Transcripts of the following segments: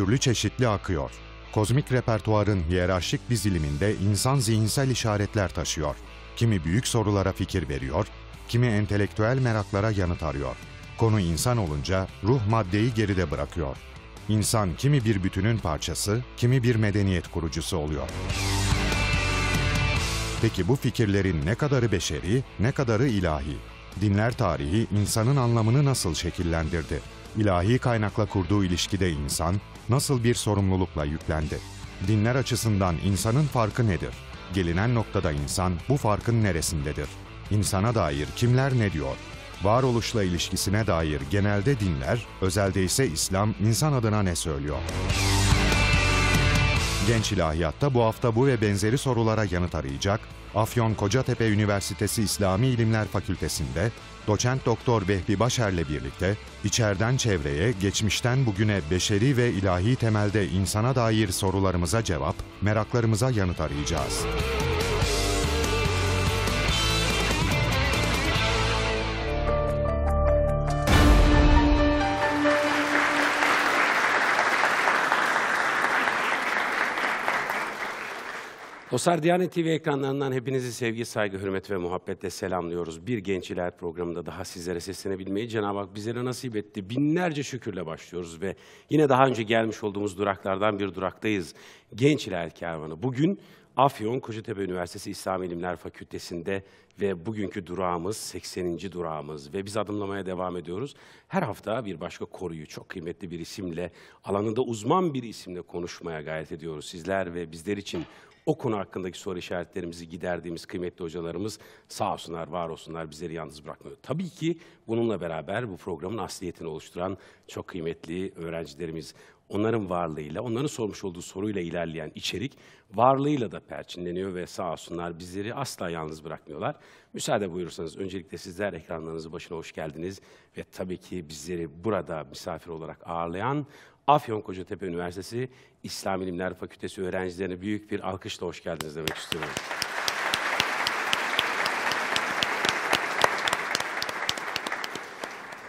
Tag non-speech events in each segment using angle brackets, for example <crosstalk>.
Türlü çeşitli akıyor. Kozmik repertuarın hiyerarşik diziliminde insan zihinsel işaretler taşıyor. Kimi büyük sorulara fikir veriyor, kimi entelektüel meraklara yanıt arıyor. Konu insan olunca ruh maddeyi geride bırakıyor. İnsan kimi bir bütünün parçası, kimi bir medeniyet kurucusu oluyor. Peki bu fikirlerin ne kadarı beşeri, ne kadarı ilahi? Dinler tarihi insanın anlamını nasıl şekillendirdi? İlahi kaynakla kurduğu ilişkide insan nasıl bir sorumlulukla yüklendi? Dinler açısından insanın farkı nedir? Gelinen noktada insan bu farkın neresindedir? İnsana dair kimler ne diyor? Varoluşla ilişkisine dair genelde dinler, özelde ise İslam insan adına ne söylüyor? Genç İlahiyat'ta bu hafta bu ve benzeri sorulara yanıt arayacak, Afyon Kocatepe Üniversitesi İslami İlimler Fakültesi'nde doçent doktor Vehbi Başer'le birlikte içeriden çevreye, geçmişten bugüne beşeri ve ilahi temelde insana dair sorularımıza cevap, meraklarımıza yanıt arayacağız. Dostlar Diyanet TV ekranlarından hepinizi sevgi, saygı, hürmet ve muhabbetle selamlıyoruz. Bir Genç programında daha sizlere seslenebilmeyi Cenab-ı Hak bizlere nasip etti. Binlerce şükürle başlıyoruz ve yine daha önce gelmiş olduğumuz duraklardan bir duraktayız. Genç Kervanı. Bugün Afyon Kocatepe Üniversitesi İslam İlimler Fakültesi'nde ve bugünkü durağımız 80. durağımız ve biz adımlamaya devam ediyoruz. Her hafta bir başka koruyu çok kıymetli bir isimle, alanında uzman bir isimle konuşmaya gayret ediyoruz. Sizler ve bizler için o konu hakkındaki soru işaretlerimizi giderdiğimiz kıymetli hocalarımız sağ olsunlar, var olsunlar bizleri yalnız bırakmıyor. Tabii ki bununla beraber bu programın asliyetini oluşturan çok kıymetli öğrencilerimiz, onların varlığıyla, onların sormuş olduğu soruyla ilerleyen içerik varlığıyla da perçinleniyor ve sağ olsunlar bizleri asla yalnız bırakmıyorlar. Müsaade buyurursanız öncelikle sizler ekranlarınızı başına hoş geldiniz ve tabii ki bizleri burada misafir olarak ağırlayan Afyon Kocatepe Üniversitesi İslam İlimler Fakültesi öğrencilerine büyük bir alkışla hoş geldiniz demek istiyorum.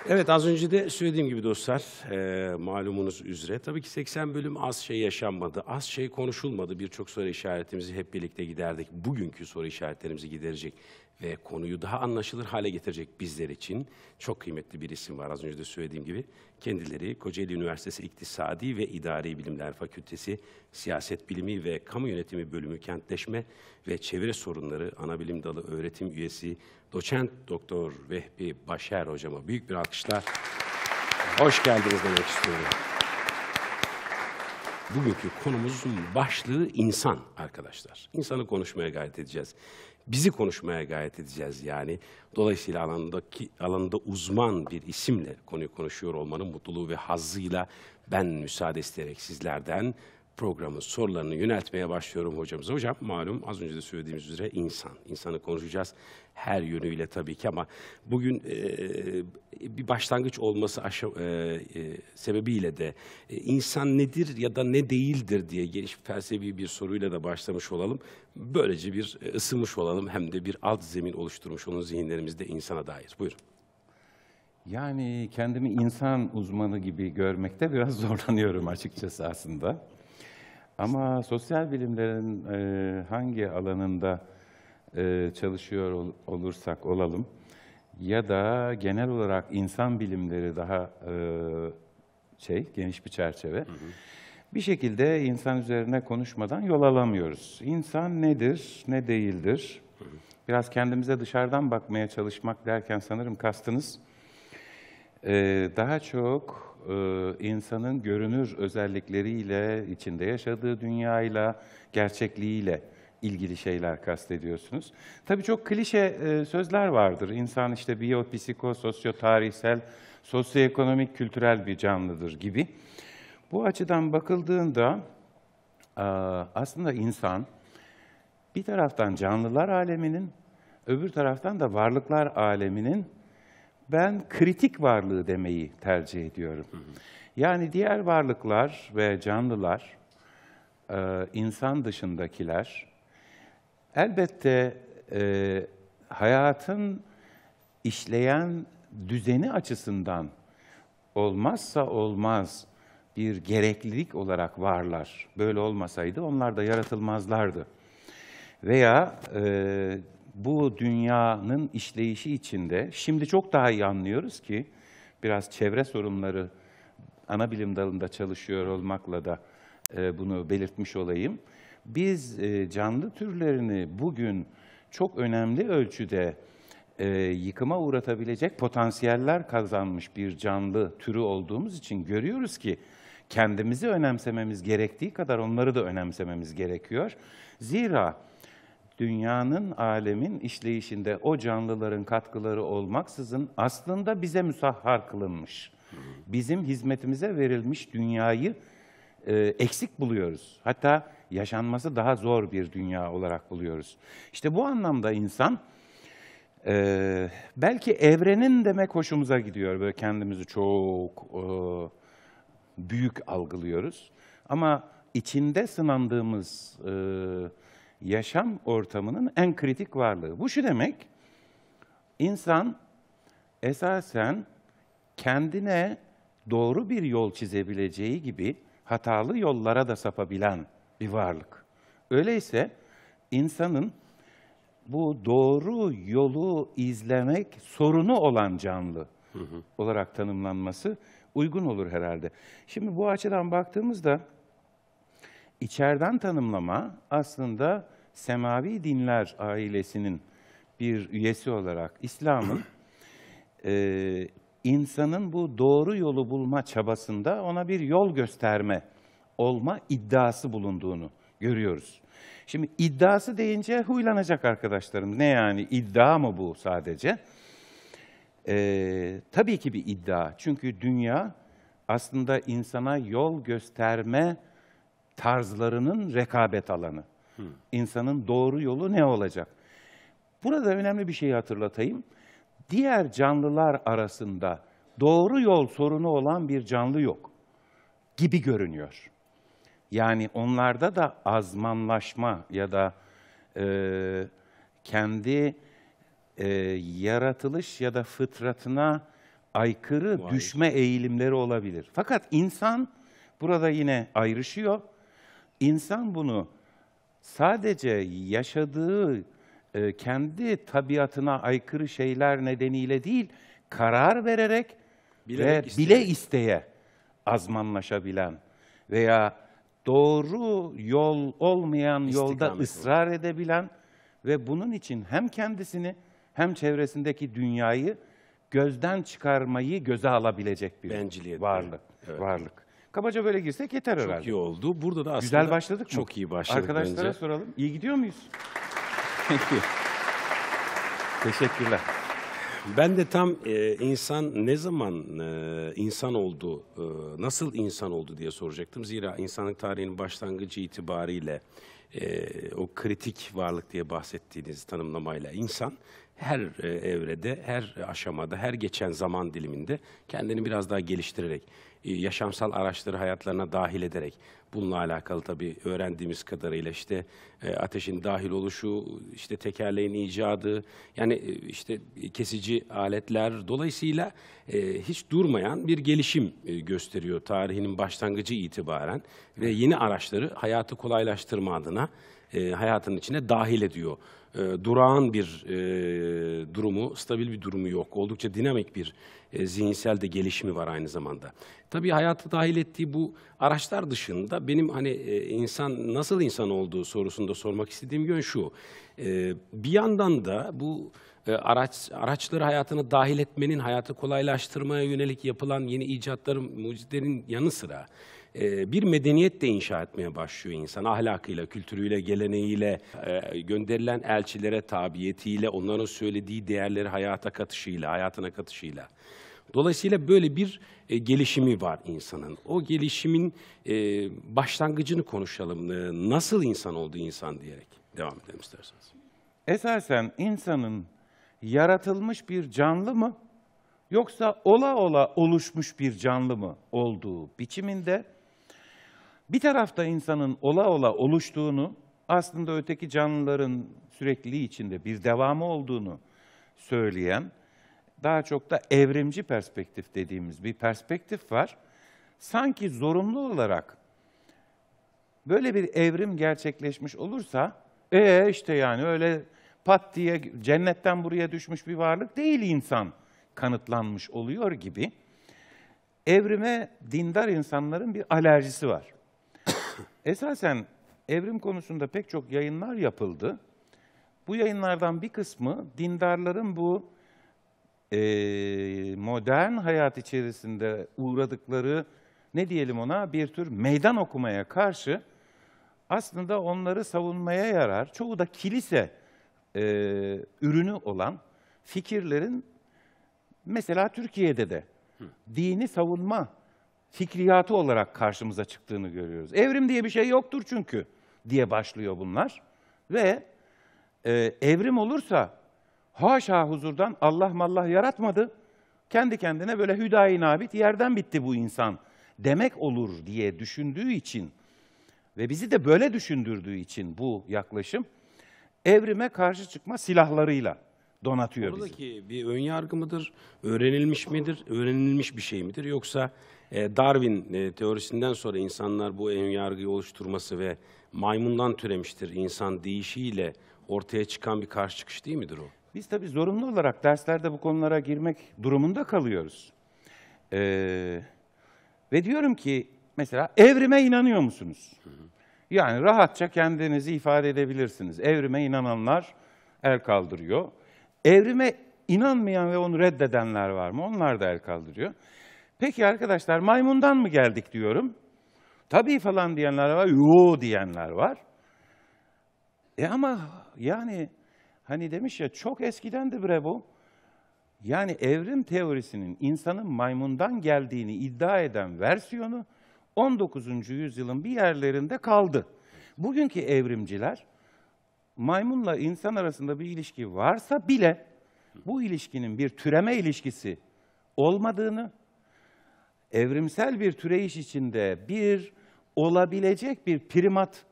Evet az önce de söylediğim gibi dostlar e, malumunuz üzere tabii ki 80 bölüm az şey yaşanmadı, az şey konuşulmadı. Birçok soru işaretimizi hep birlikte giderdik. Bugünkü soru işaretlerimizi giderecek ve konuyu daha anlaşılır hale getirecek bizler için çok kıymetli bir isim var az önce de söylediğim gibi. Kendileri Kocaeli Üniversitesi İktisadi ve İdari Bilimler Fakültesi Siyaset Bilimi ve Kamu Yönetimi Bölümü Kentleşme ve Çevre Sorunları Anabilim Dalı Öğretim Üyesi Doçent Doktor Vehbi Başer hocama büyük bir alkışla hoş geldiniz demek istiyorum. Bugünkü konumuzun başlığı insan arkadaşlar. İnsanı konuşmaya gayret edeceğiz bizi konuşmaya gayret edeceğiz yani. Dolayısıyla alanındaki alanında uzman bir isimle konuyu konuşuyor olmanın mutluluğu ve hazzıyla ben müsaade isteyerek sizlerden programın sorularını yöneltmeye başlıyorum hocamıza. Hocam malum az önce de söylediğimiz üzere insan. İnsanı konuşacağız her yönüyle tabii ki ama bugün e, bir başlangıç olması aşa, e, e, sebebiyle de e, insan nedir ya da ne değildir diye geniş felsefi bir soruyla da başlamış olalım. Böylece bir e, ısınmış olalım hem de bir alt zemin oluşturmuş onun zihinlerimizde insana dair. Buyurun. Yani kendimi insan uzmanı gibi görmekte biraz <laughs> zorlanıyorum açıkçası aslında. Ama sosyal bilimlerin e, hangi alanında e, çalışıyor ol, olursak olalım ya da genel olarak insan bilimleri daha e, şey geniş bir çerçeve. Hı hı. Bir şekilde insan üzerine konuşmadan yol alamıyoruz. İnsan nedir, ne değildir? Hı hı. Biraz kendimize dışarıdan bakmaya çalışmak derken sanırım kastınız e, daha çok e, insanın görünür özellikleriyle, içinde yaşadığı dünyayla, gerçekliğiyle ilgili şeyler kastediyorsunuz. Tabii çok klişe e, sözler vardır. İnsan işte biyopsiko, sosyo-tarihsel, sosyoekonomik, kültürel bir canlıdır gibi. Bu açıdan bakıldığında aslında insan bir taraftan canlılar aleminin, öbür taraftan da varlıklar aleminin ben kritik varlığı demeyi tercih ediyorum. Yani diğer varlıklar ve canlılar, e, insan dışındakiler, elbette e, hayatın işleyen düzeni açısından olmazsa olmaz bir gereklilik olarak varlar. Böyle olmasaydı onlar da yaratılmazlardı. Veya e, bu dünyanın işleyişi içinde şimdi çok daha iyi anlıyoruz ki biraz çevre sorunları ana bilim dalında çalışıyor olmakla da e, bunu belirtmiş olayım. Biz e, canlı türlerini bugün çok önemli ölçüde e, yıkıma uğratabilecek potansiyeller kazanmış bir canlı türü olduğumuz için görüyoruz ki kendimizi önemsememiz gerektiği kadar onları da önemsememiz gerekiyor. Zira dünyanın, alemin işleyişinde o canlıların katkıları olmaksızın aslında bize müsahhar kılınmış. Bizim hizmetimize verilmiş dünyayı e, eksik buluyoruz. Hatta yaşanması daha zor bir dünya olarak buluyoruz. İşte bu anlamda insan e, belki evrenin demek hoşumuza gidiyor. Böyle kendimizi çok e, büyük algılıyoruz. Ama içinde sınandığımız e, yaşam ortamının en kritik varlığı. Bu şu demek, insan esasen kendine doğru bir yol çizebileceği gibi hatalı yollara da sapabilen bir varlık. Öyleyse insanın bu doğru yolu izlemek sorunu olan canlı olarak tanımlanması uygun olur herhalde. Şimdi bu açıdan baktığımızda içeriden tanımlama aslında semavi dinler ailesinin bir üyesi olarak İslam'ın <clears throat> e, insanın bu doğru yolu bulma çabasında ona bir yol gösterme olma iddiası bulunduğunu görüyoruz. Şimdi iddiası deyince huylanacak arkadaşlarım. Ne yani iddia mı bu sadece? Ee, tabii ki bir iddia. Çünkü dünya aslında insana yol gösterme tarzlarının rekabet alanı. İnsanın doğru yolu ne olacak? Burada önemli bir şeyi hatırlatayım. Diğer canlılar arasında doğru yol sorunu olan bir canlı yok gibi görünüyor. Yani onlarda da azmanlaşma ya da e, kendi e, yaratılış ya da fıtratına aykırı Vay. düşme eğilimleri olabilir. Fakat insan burada yine ayrışıyor. İnsan bunu sadece yaşadığı e, kendi tabiatına aykırı şeyler nedeniyle değil, karar vererek Bilerek, ve isteyerek. bile isteye azmanlaşabilen veya doğru yol olmayan yolda İstikamet ısrar edebilen ve bunun için hem kendisini hem çevresindeki dünyayı gözden çıkarmayı göze alabilecek bir Benciliyet, varlık. evet. Varlık. Kabaca böyle girsek yeter Çok herhalde. iyi oldu. Burada da aslında Güzel başladık mı? Çok iyi başladık Arkadaşlara bence. soralım. İyi gidiyor muyuz? Peki. Teşekkürler. Ben de tam e, insan ne zaman e, insan oldu, e, nasıl insan oldu diye soracaktım. Zira insanlık tarihinin başlangıcı itibariyle e, o kritik varlık diye bahsettiğiniz tanımlamayla insan her e, evrede, her aşamada, her geçen zaman diliminde kendini biraz daha geliştirerek, e, yaşamsal araçları hayatlarına dahil ederek, bununla alakalı tabii öğrendiğimiz kadarıyla işte e, ateşin dahil oluşu, işte tekerleğin icadı, yani işte kesici aletler dolayısıyla hiç durmayan bir gelişim gösteriyor tarihinin başlangıcı itibaren ve yeni araçları hayatı kolaylaştırma adına e, hayatın içine dahil ediyor. E, durağan bir e, durumu, stabil bir durumu yok. Oldukça dinamik bir e, zihinsel de gelişimi var aynı zamanda. Tabii hayatı dahil ettiği bu araçlar dışında benim hani e, insan nasıl insan olduğu sorusunda sormak istediğim yön şu. E, bir yandan da bu e, araç araçları hayatına dahil etmenin, hayatı kolaylaştırmaya yönelik yapılan yeni icatların, mucitlerin yanı sıra e, bir medeniyet de inşa etmeye başlıyor insan. Ahlakıyla, kültürüyle, geleneğiyle, e, gönderilen elçilere tabiyetiyle, onların söylediği değerleri hayata katışıyla, hayatına katışıyla. Dolayısıyla böyle bir e, gelişimi var insanın. O gelişimin başlangıcını konuşalım. Nasıl insan oldu insan diyerek devam edelim isterseniz. Esasen insanın yaratılmış bir canlı mı yoksa ola ola oluşmuş bir canlı mı olduğu biçiminde bir tarafta insanın ola ola oluştuğunu aslında öteki canlıların sürekliliği içinde bir devamı olduğunu söyleyen daha çok da evrimci perspektif dediğimiz bir perspektif var. sanki zorunlu olarak böyle bir evrim gerçekleşmiş olursa, e işte yani öyle pat diye cennetten buraya düşmüş bir varlık değil insan kanıtlanmış oluyor gibi evrime dindar insanların bir alerjisi var. Esasen evrim konusunda pek çok yayınlar yapıldı. Bu yayınlardan bir kısmı dindarların bu eee, modern hayat içerisinde uğradıkları ne diyelim ona bir tür meydan okumaya karşı aslında onları savunmaya yarar. Çoğu da kilise eee, ürünü olan fikirlerin mesela Türkiye'de de dini savunma fikriyatı olarak karşımıza çıktığını görüyoruz. Evrim diye bir şey yoktur çünkü diye başlıyor bunlar. Ve e, evrim olursa haşa huzurdan Allah mallah yaratmadı. Kendi kendine böyle hüdayi nabit yerden bitti bu insan demek olur diye düşündüğü için ve bizi de böyle düşündürdüğü için bu yaklaşım evrime karşı çıkma silahlarıyla donatıyor bizi. Buradaki bir ön yargı mıdır, öğrenilmiş midir, öğrenilmiş bir şey midir? Yoksa e, Darwin e, teorisinden sonra insanlar bu ön yargıyı oluşturması ve maymundan türemiştir insan deyişiyle ortaya çıkan bir karşı çıkış değil midir o? Biz tabii zorunlu olarak derslerde bu konulara girmek durumunda kalıyoruz. Ee, ve diyorum ki mesela evrime inanıyor musunuz? Yani rahatça kendinizi ifade edebilirsiniz. Evrime inananlar el kaldırıyor. Evrime inanmayan ve onu reddedenler var mı? Onlar da el kaldırıyor. Peki arkadaşlar maymundan mı geldik diyorum. Tabii falan diyenler var, yo diyenler var. E ama yani hani demiş ya çok eskiden de bre bu. Yani evrim teorisinin insanın maymundan geldiğini iddia eden versiyonu 19. yüzyılın bir yerlerinde kaldı. Bugünkü evrimciler maymunla insan arasında bir ilişki varsa bile bu ilişkinin bir türeme ilişkisi olmadığını, evrimsel bir türeyiş içinde bir olabilecek bir primat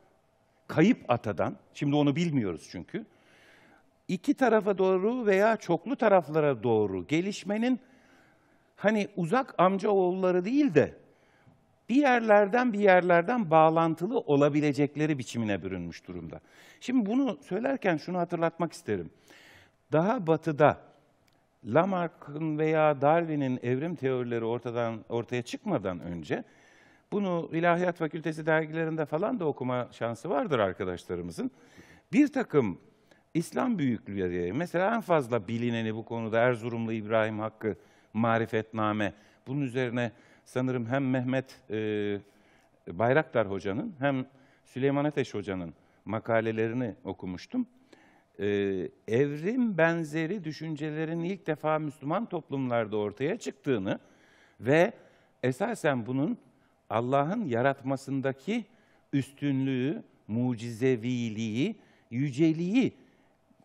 kayıp atadan, şimdi onu bilmiyoruz çünkü, iki tarafa doğru veya çoklu taraflara doğru gelişmenin hani uzak amca oğulları değil de bir yerlerden bir yerlerden bağlantılı olabilecekleri biçimine bürünmüş durumda. Şimdi bunu söylerken şunu hatırlatmak isterim. Daha batıda Lamarck'ın veya Darwin'in evrim teorileri ortadan ortaya çıkmadan önce bunu İlahiyat Fakültesi dergilerinde falan da okuma şansı vardır arkadaşlarımızın. Bir takım İslam büyükleri, mesela en fazla bilineni bu konuda Erzurumlu İbrahim Hakkı Marifetname. Bunun üzerine sanırım hem Mehmet e, Bayraktar Hoca'nın hem Süleyman Ateş Hoca'nın makalelerini okumuştum. E, evrim benzeri düşüncelerin ilk defa Müslüman toplumlarda ortaya çıktığını ve esasen bunun Allah'ın yaratmasındaki üstünlüğü, mucizeviliği, yüceliği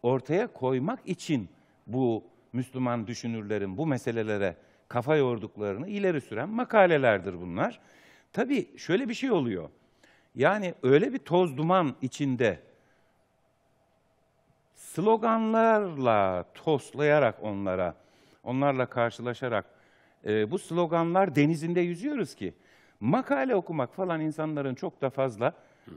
ortaya koymak için bu Müslüman düşünürlerin bu meselelere kafa yorduklarını ileri süren makalelerdir bunlar. Tabii şöyle bir şey oluyor. Yani öyle bir toz duman içinde sloganlarla toslayarak onlara, onlarla karşılaşarak e, bu sloganlar denizinde yüzüyoruz ki makale okumak falan insanların çok da fazla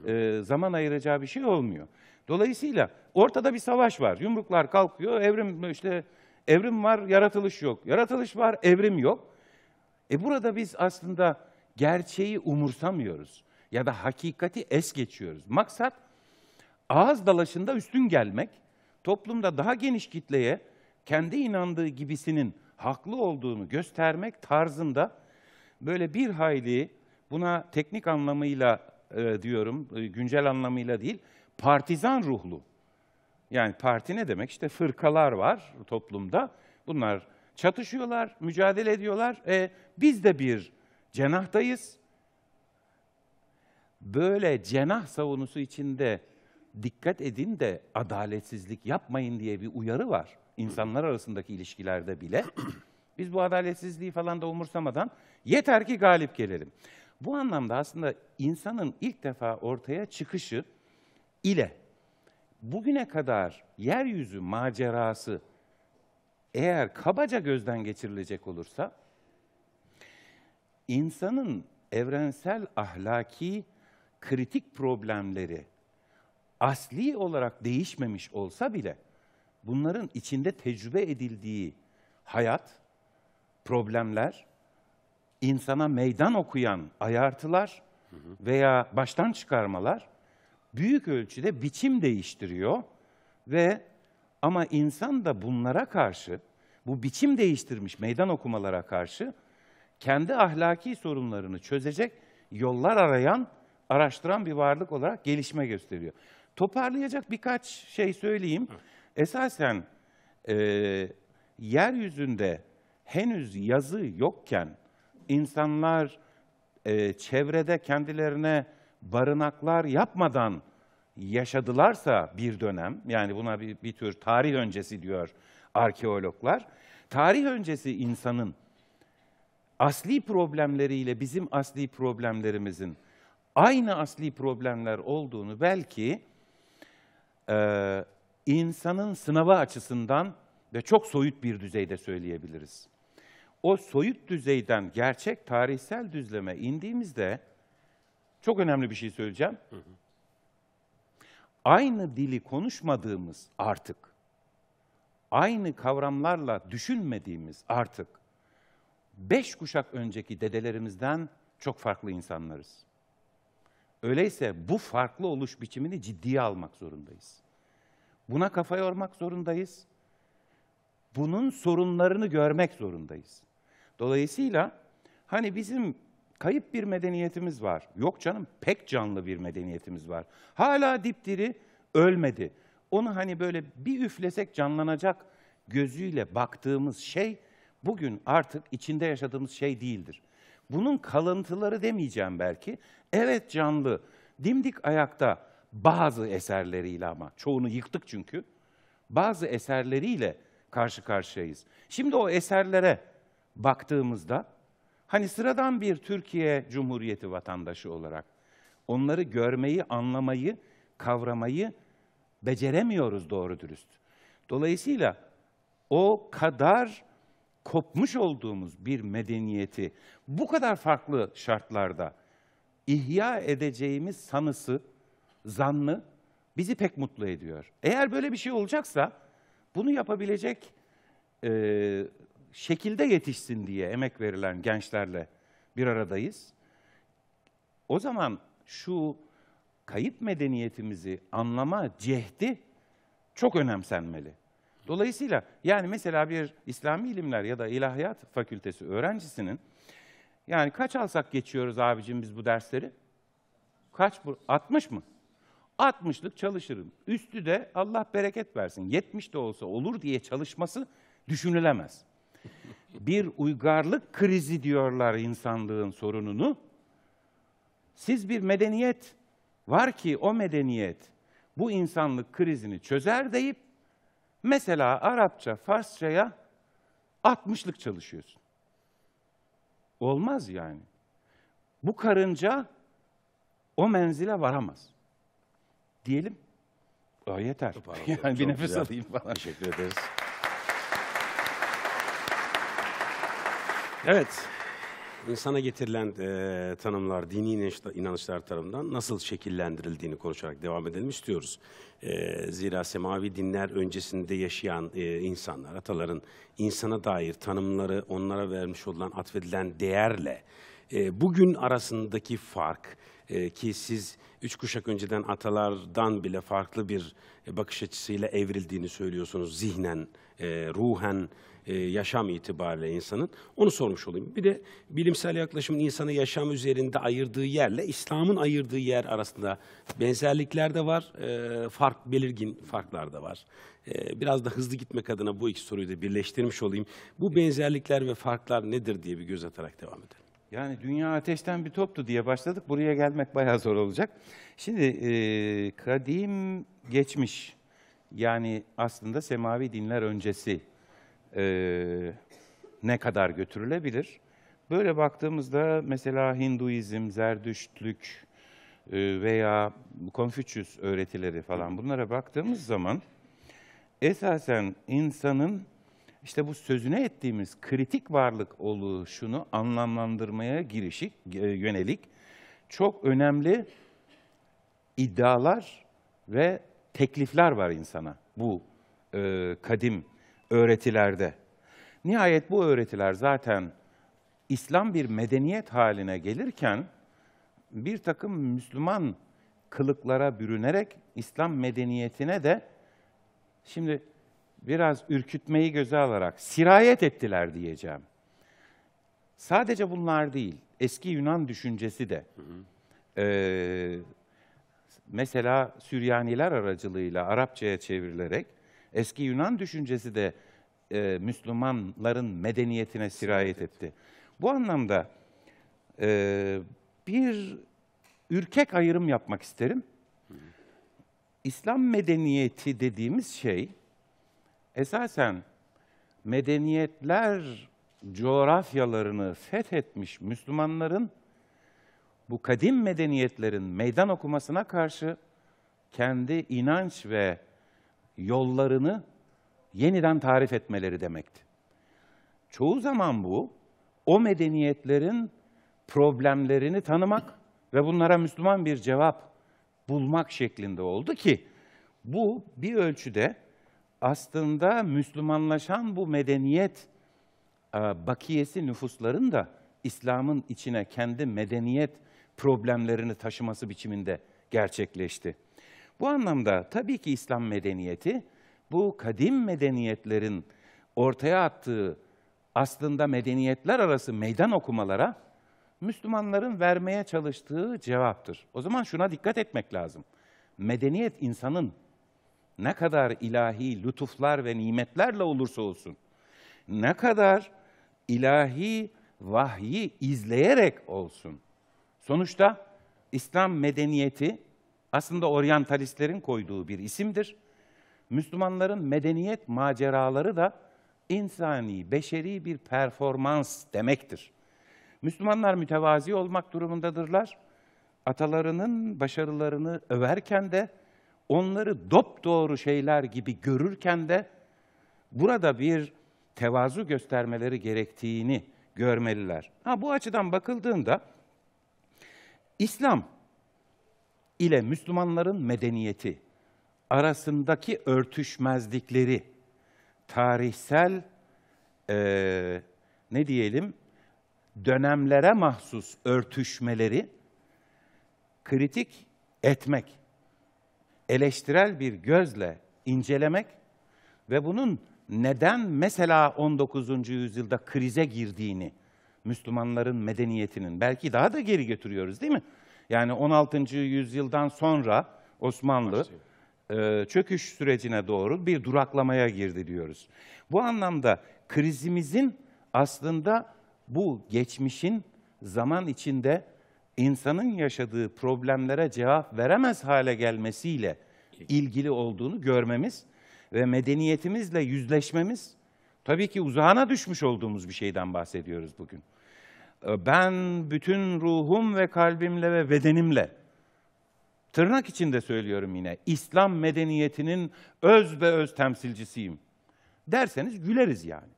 e, zaman ayıracağı bir şey olmuyor. Dolayısıyla ortada bir savaş var. Yumruklar kalkıyor, evrim işte evrim var, yaratılış yok. Yaratılış var, evrim yok. E burada biz aslında gerçeği umursamıyoruz ya da hakikati es geçiyoruz. Maksat ağız dalaşında üstün gelmek, toplumda daha geniş kitleye kendi inandığı gibisinin haklı olduğunu göstermek tarzında böyle bir hayli buna teknik anlamıyla e, diyorum, e, güncel anlamıyla değil, partizan ruhlu. Yani parti ne demek? İşte fırkalar var toplumda. Bunlar çatışıyorlar, mücadele ediyorlar. E, biz de bir cenahtayız. Böyle cenah savunusu içinde dikkat edin de adaletsizlik yapmayın diye bir uyarı var. İnsanlar arasındaki ilişkilerde bile. <clears throat> Biz bu adaletsizliği falan da umursamadan yeter ki galip gelelim. Bu anlamda aslında insanın ilk defa ortaya çıkışı ile bugüne kadar yeryüzü macerası eğer kabaca gözden geçirilecek olursa insanın evrensel ahlaki kritik problemleri asli olarak değişmemiş olsa bile bunların içinde tecrübe edildiği hayat, problemler, insana meydan okuyan ayartılar veya baştan çıkarmalar büyük ölçüde biçim değiştiriyor ve ama insan da bunlara karşı, bu biçim değiştirmiş meydan okumalara karşı kendi ahlaki sorunlarını çözecek yollar arayan, araştıran bir varlık olarak gelişme gösteriyor. Toparlayacak birkaç şey söyleyeyim. Esasen e, yeryüzünde henüz yazı yokken insanlar e, çevrede kendilerine barınaklar yapmadan yaşadılarsa bir dönem, yani buna bir, bir tür tarih öncesi diyor arkeologlar, tarih öncesi insanın asli problemleriyle bizim asli problemlerimizin aynı asli problemler olduğunu belki e, insanın sınavı açısından ve çok soyut bir düzeyde söyleyebiliriz. O soyut düzeyden gerçek tarihsel düzleme indiğimizde çok önemli bir şey söyleyeceğim. Aynı dili konuşmadığımız artık, aynı kavramlarla düşünmediğimiz artık, beş kuşak önceki dedelerimizden çok farklı insanlarız. Öyleyse bu farklı oluş biçimini ciddiye almak zorundayız. Buna kafa yormak zorundayız. Bunun sorunlarını görmek zorundayız. Dolayısıyla hani bizim kayıp bir medeniyetimiz var. Yok canım pek canlı bir medeniyetimiz var. Hala dipdiri ölmedi. Onu hani böyle bir üflesek canlanacak gözüyle baktığımız şey bugün artık içinde yaşadığımız şey değildir. Bunun kalıntıları demeyeceğim belki. Evet canlı, dimdik ayakta bazı eserleriyle ama çoğunu yıktık çünkü. Bazı eserleriyle karşı karşıyayız. Şimdi o eserlere baktığımızda hani sıradan bir Türkiye Cumhuriyeti vatandaşı olarak onları görmeyi, anlamayı, kavramayı beceremiyoruz doğru dürüst. Dolayısıyla o kadar kopmuş olduğumuz bir medeniyeti bu kadar farklı şartlarda ihya edeceğimiz sanısı, zannı bizi pek mutlu ediyor. Eğer böyle bir şey olacaksa bunu yapabilecek e, şekilde yetişsin diye emek verilen gençlerle bir aradayız. O zaman şu kayıp medeniyetimizi anlama cehdi çok önemsenmeli. Dolayısıyla yani mesela bir İslami ilimler ya da ilahiyat fakültesi öğrencisinin yani kaç alsak geçiyoruz abicim biz bu dersleri? Kaç bu? 60 mı? 60'lık çalışırım. Üstü de Allah bereket versin. 70 de olsa olur diye çalışması düşünülemez. Bir uygarlık krizi diyorlar insanlığın sorununu. Siz bir medeniyet var ki o medeniyet bu insanlık krizini çözer deyip mesela Arapça, Farsçaya 60'lık çalışıyorsun. Olmaz yani. Bu karınca o menzile varamaz. Diyelim. O yeter. Toparladım. <laughs> Yani bir nefes güzel. alayım falan. Teşekkür ederiz. Evet, insana getirilen e, tanımlar, dini inançlar, tarafından nasıl şekillendirildiğini konuşarak devam edelim istiyoruz. E, zira semavi dinler öncesinde yaşayan e, insanlar, ataların insana dair tanımları, onlara vermiş olan, atfedilen değerle e, bugün arasındaki fark e, ki siz üç kuşak önceden atalardan bile farklı bir e, bakış açısıyla evrildiğini söylüyorsunuz zihnen, e, ruhen, e, yaşam itibariyle insanın. Onu sormuş olayım. Bir de bilimsel yaklaşımın insanı yaşam üzerinde ayırdığı yerle İslam'ın ayırdığı yer arasında benzerlikler de var, e, fark belirgin farklar da var. E, biraz da hızlı gitmek adına bu iki soruyu da birleştirmiş olayım. Bu benzerlikler ve farklar nedir diye bir göz atarak devam edelim. Yani dünya ateşten bir toptu diye başladık. Buraya gelmek bayağı zor olacak. Şimdi e, kadim geçmiş yani aslında semavi dinler öncesi e, ne kadar götürülebilir? Böyle baktığımızda mesela Hinduizm, Zerdüştlük e, veya Konfüçyüs öğretileri falan bunlara baktığımız zaman esasen insanın işte bu sözüne ettiğimiz kritik varlık oluşunu anlamlandırmaya girişik e, yönelik çok önemli iddialar ve teklifler var insana bu e, kadim öğretilerde. Nihayet bu öğretiler zaten İslam bir medeniyet haline gelirken bir takım Müslüman kılıklara bürünerek İslam medeniyetine de şimdi biraz ürkütmeyi göze alarak sirayet ettiler diyeceğim. Sadece bunlar değil, eski Yunan düşüncesi de eee, mesela Süryaniler aracılığıyla Arapçaya çevrilerek eski Yunan düşüncesi de e, Müslümanların medeniyetine sirayet etti. Bu anlamda e, bir ürkek ayrım yapmak isterim. İslam medeniyeti dediğimiz şey esasen medeniyetler coğrafyalarını fethetmiş Müslümanların bu kadim medeniyetlerin meydan okumasına karşı kendi inanç ve yollarını yeniden tarif etmeleri demekti. Çoğu zaman bu o medeniyetlerin problemlerini tanımak ve bunlara Müslüman bir cevap bulmak şeklinde oldu ki bu bir ölçüde aslında Müslümanlaşan bu medeniyet e, bakiyesi nüfusların da İslam'ın içine kendi medeniyet problemlerini taşıması biçiminde gerçekleşti. Bu anlamda tabii ki İslam medeniyeti bu kadim medeniyetlerin ortaya attığı aslında medeniyetler arası meydan okumalara Müslümanların vermeye çalıştığı cevaptır. O zaman şuna dikkat etmek lazım. Medeniyet insanın ne kadar ilahi lütuflar ve nimetlerle olursa olsun, ne kadar ilahi vahyi izleyerek olsun. Sonuçta İslam medeniyeti aslında oryantalistlerin koyduğu bir isimdir. Müslümanların medeniyet maceraları da insani, beşeri bir performans demektir. Müslümanlar mütevazi olmak durumundadırlar. Atalarının başarılarını överken de onları dopdoğru şeyler gibi görürken de burada bir tevazu göstermeleri gerektiğini görmeliler. Ha bu açıdan bakıldığında İslam ile Müslümanların medeniyeti arasındaki örtüşmezlikleri, tarihsel eee, ne diyelim dönemlere mahsus örtüşmeleri kritik etmek, eleştirel bir gözle incelemek ve bunun neden mesela 19. yüzyılda krize girdiğini Müslümanların medeniyetinin belki daha da geri götürüyoruz değil mi? Yani 16. yüzyıldan sonra Osmanlı e, çöküş sürecine doğru bir duraklamaya girdi diyoruz. Bu anlamda krizimizin aslında bu geçmişin zaman içinde insanın yaşadığı problemlere cevap veremez hale gelmesiyle ilgili olduğunu görmemiz ve medeniyetimizle yüzleşmemiz tabii ki uzağına düşmüş olduğumuz bir şeyden bahsediyoruz bugün. Ee, Ben bütün ruhum ve kalbimle ve bedenimle tırnak içinde söylüyorum yine İslam medeniyetinin öz ve öz temsilcisiyim derseniz güleriz yani.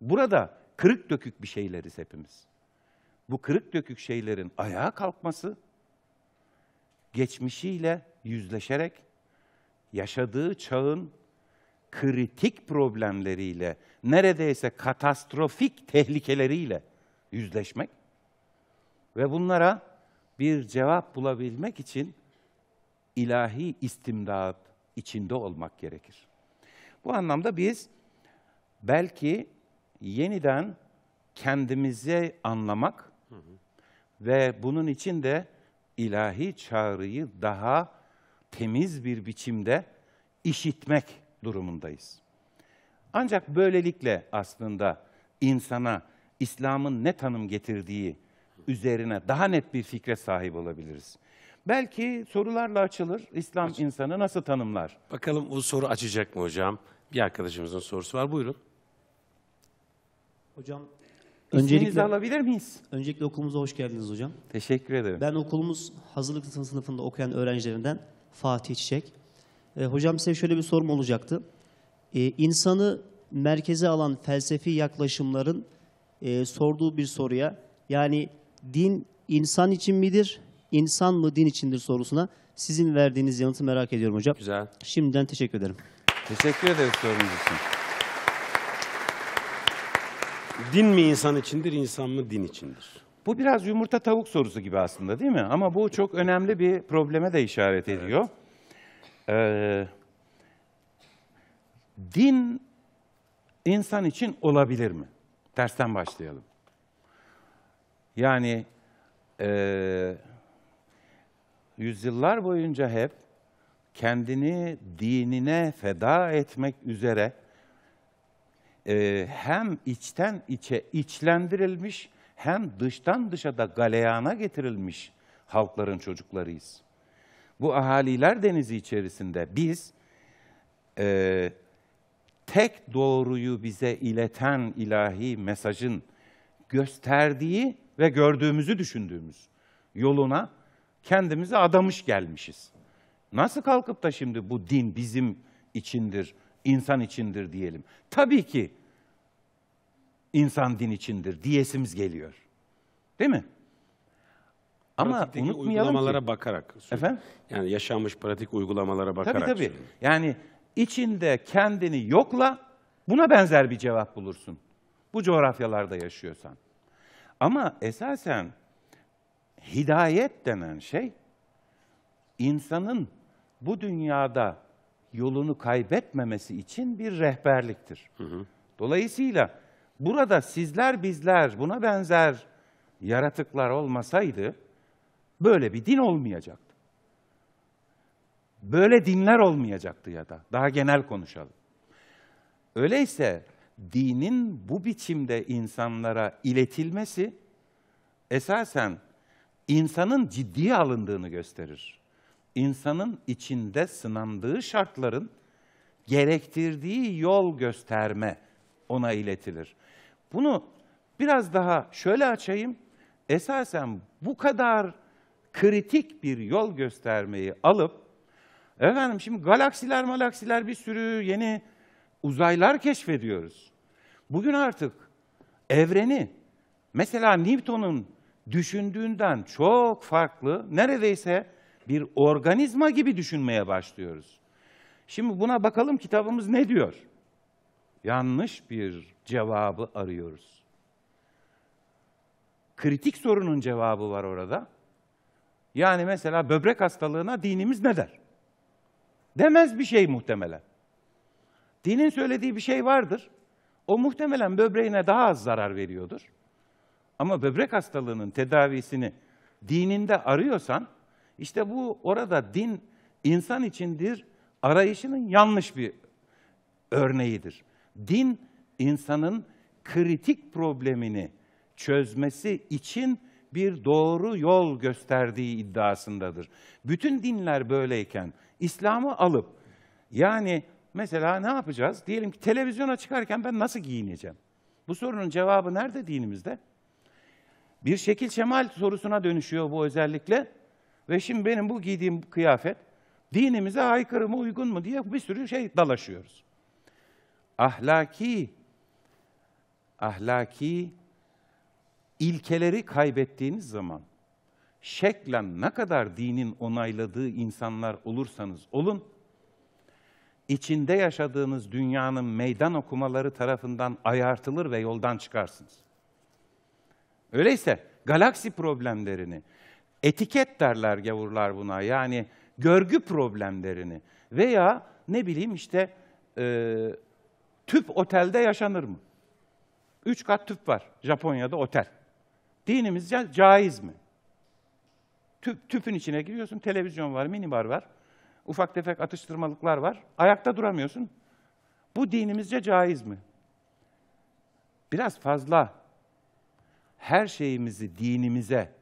Burada kırık dökük bir şeyleriz hepimiz. Bu kırık dökük şeylerin ayağa kalkması, geçmişiyle yüzleşerek yaşadığı çağın kritik problemleriyle, neredeyse katastrofik tehlikeleriyle yüzleşmek ve bunlara bir cevap bulabilmek için ilahi istimdat içinde olmak gerekir. Bu anlamda biz belki yeniden kendimizi anlamak ve bunun için de ilahi çağrıyı daha temiz bir biçimde işitmek durumundayız. Ancak böylelikle aslında insana İslam'ın ne tanım getirdiği üzerine daha net bir fikre sahip olabiliriz. Belki sorularla açılır. İslam insanı nasıl tanımlar? Bakalım bu soru açacak mı hocam? Bir arkadaşımızın sorusu var. Buyurun. Hocam İsminizi öncelikle alabilir miyiz? öncelikle okulumuza hoş geldiniz hocam. Teşekkür ederim. Ben okulumuz hazırlık sınıfında okuyan öğrencilerinden Fatih Çiçek. E, hocam size şöyle bir sorum olacaktı. E, insanı merkeze alan felsefi yaklaşımların e, sorduğu bir soruya yani din insan için midir, insan mı din içindir sorusuna sizin verdiğiniz yanıtı merak ediyorum hocam. Güzel. Şimdiden teşekkür ederim. Teşekkür ederiz sorunuz için. Din mi insan içindir, insan mı din içindir? Bu biraz yumurta tavuk sorusu gibi aslında değil mi? Ama bu çok önemli bir probleme de işaret ediyor. Ee, din insan için olabilir mi? Tersten başlayalım. Yani eee, yüzyıllar boyunca hep kendini dinine feda etmek üzere e, hem içten içe içlendirilmiş hem dıştan dışa da galeyana getirilmiş halkların çocuklarıyız. Bu ahaliler denizi içerisinde biz e, tek doğruyu bize ileten ilahi mesajın gösterdiği ve gördüğümüzü düşündüğümüz yoluna kendimizi adamış gelmişiz. Nasıl kalkıp da şimdi bu din bizim içindir, insan içindir diyelim? Tabii ki insan din içindir diyesimiz geliyor. Değil mi? Ama Pratikteki unutmayalım uygulamalara ki. bakarak. Efendim? Yani yaşanmış pratik uygulamalara bakarak. Tabii tabii. söylüyorum. Yani içinde kendini yokla, buna benzer bir cevap bulursun. Bu coğrafyalarda yaşıyorsan. Ama esasen hidayet denen şey, insanın bu dünyada yolunu kaybetmemesi için bir rehberliktir. Dolayısıyla burada sizler bizler buna benzer yaratıklar olmasaydı böyle bir din olmayacaktı. Böyle dinler olmayacaktı ya da. Daha genel konuşalım. Öyleyse dinin bu biçimde insanlara iletilmesi esasen insanın ciddiye alındığını gösterir. İnsanın içinde sınandığı şartların gerektirdiği yol gösterme ona iletilir. Bunu biraz daha şöyle açayım. Esasen bu kadar kritik bir yol göstermeyi alıp efendim şimdi galaksiler malaksiler bir sürü yeni uzaylar keşfediyoruz. Bugün artık evreni mesela Newton'un düşündüğünden çok farklı, neredeyse bir organizma gibi düşünmeye başlıyoruz. Şimdi buna bakalım kitabımız ne diyor? Yanlış bir cevabı arıyoruz. Kritik sorunun cevabı var orada. Yani mesela böbrek hastalığına dinimiz ne der? Demez bir şey muhtemelen. Dinin söylediği bir şey vardır. O muhtemelen böbreğine daha az zarar veriyordur. Ama böbrek hastalığının tedavisini dininde arıyorsan, işte bu orada din insan içindir arayışının yanlış bir örneğidir. Din insanın kritik problemini çözmesi için bir doğru yol gösterdiği iddiasındadır. Bütün dinler böyleyken İslam'ı alıp yani mesela ne yapacağız? Diyelim ki televizyona çıkarken ben nasıl giyineceğim? Bu sorunun cevabı nerede dinimizde? Bir şekil şemal sorusuna dönüşüyor bu özellikle. Ve şimdi benim bu giydiğim kıyafet dinimize aykırı mı uygun mu diye bir sürü şey dalaşıyoruz. Ahlaki ahlaki ilkeleri kaybettiğiniz zaman şeklen ne kadar dinin onayladığı insanlar olursanız olun, içinde yaşadığınız dünyanın meydan okumaları tarafından ayartılır ve yoldan çıkarsınız. Öyleyse galaksi problemlerini, etiket derler gavurlar buna, yani görgü problemlerini veya ne bileyim işte e, tüp otelde yaşanır mı? Üç kat tüp var Japonya'da otel. Dinimizce caiz mi? Tüp, tüpün içine giriyorsun, televizyon var, minibar var, ufak tefek atıştırmalıklar var, ayakta duramıyorsun. Bu dinimizce caiz mi? Biraz fazla her şeyimizi dinimize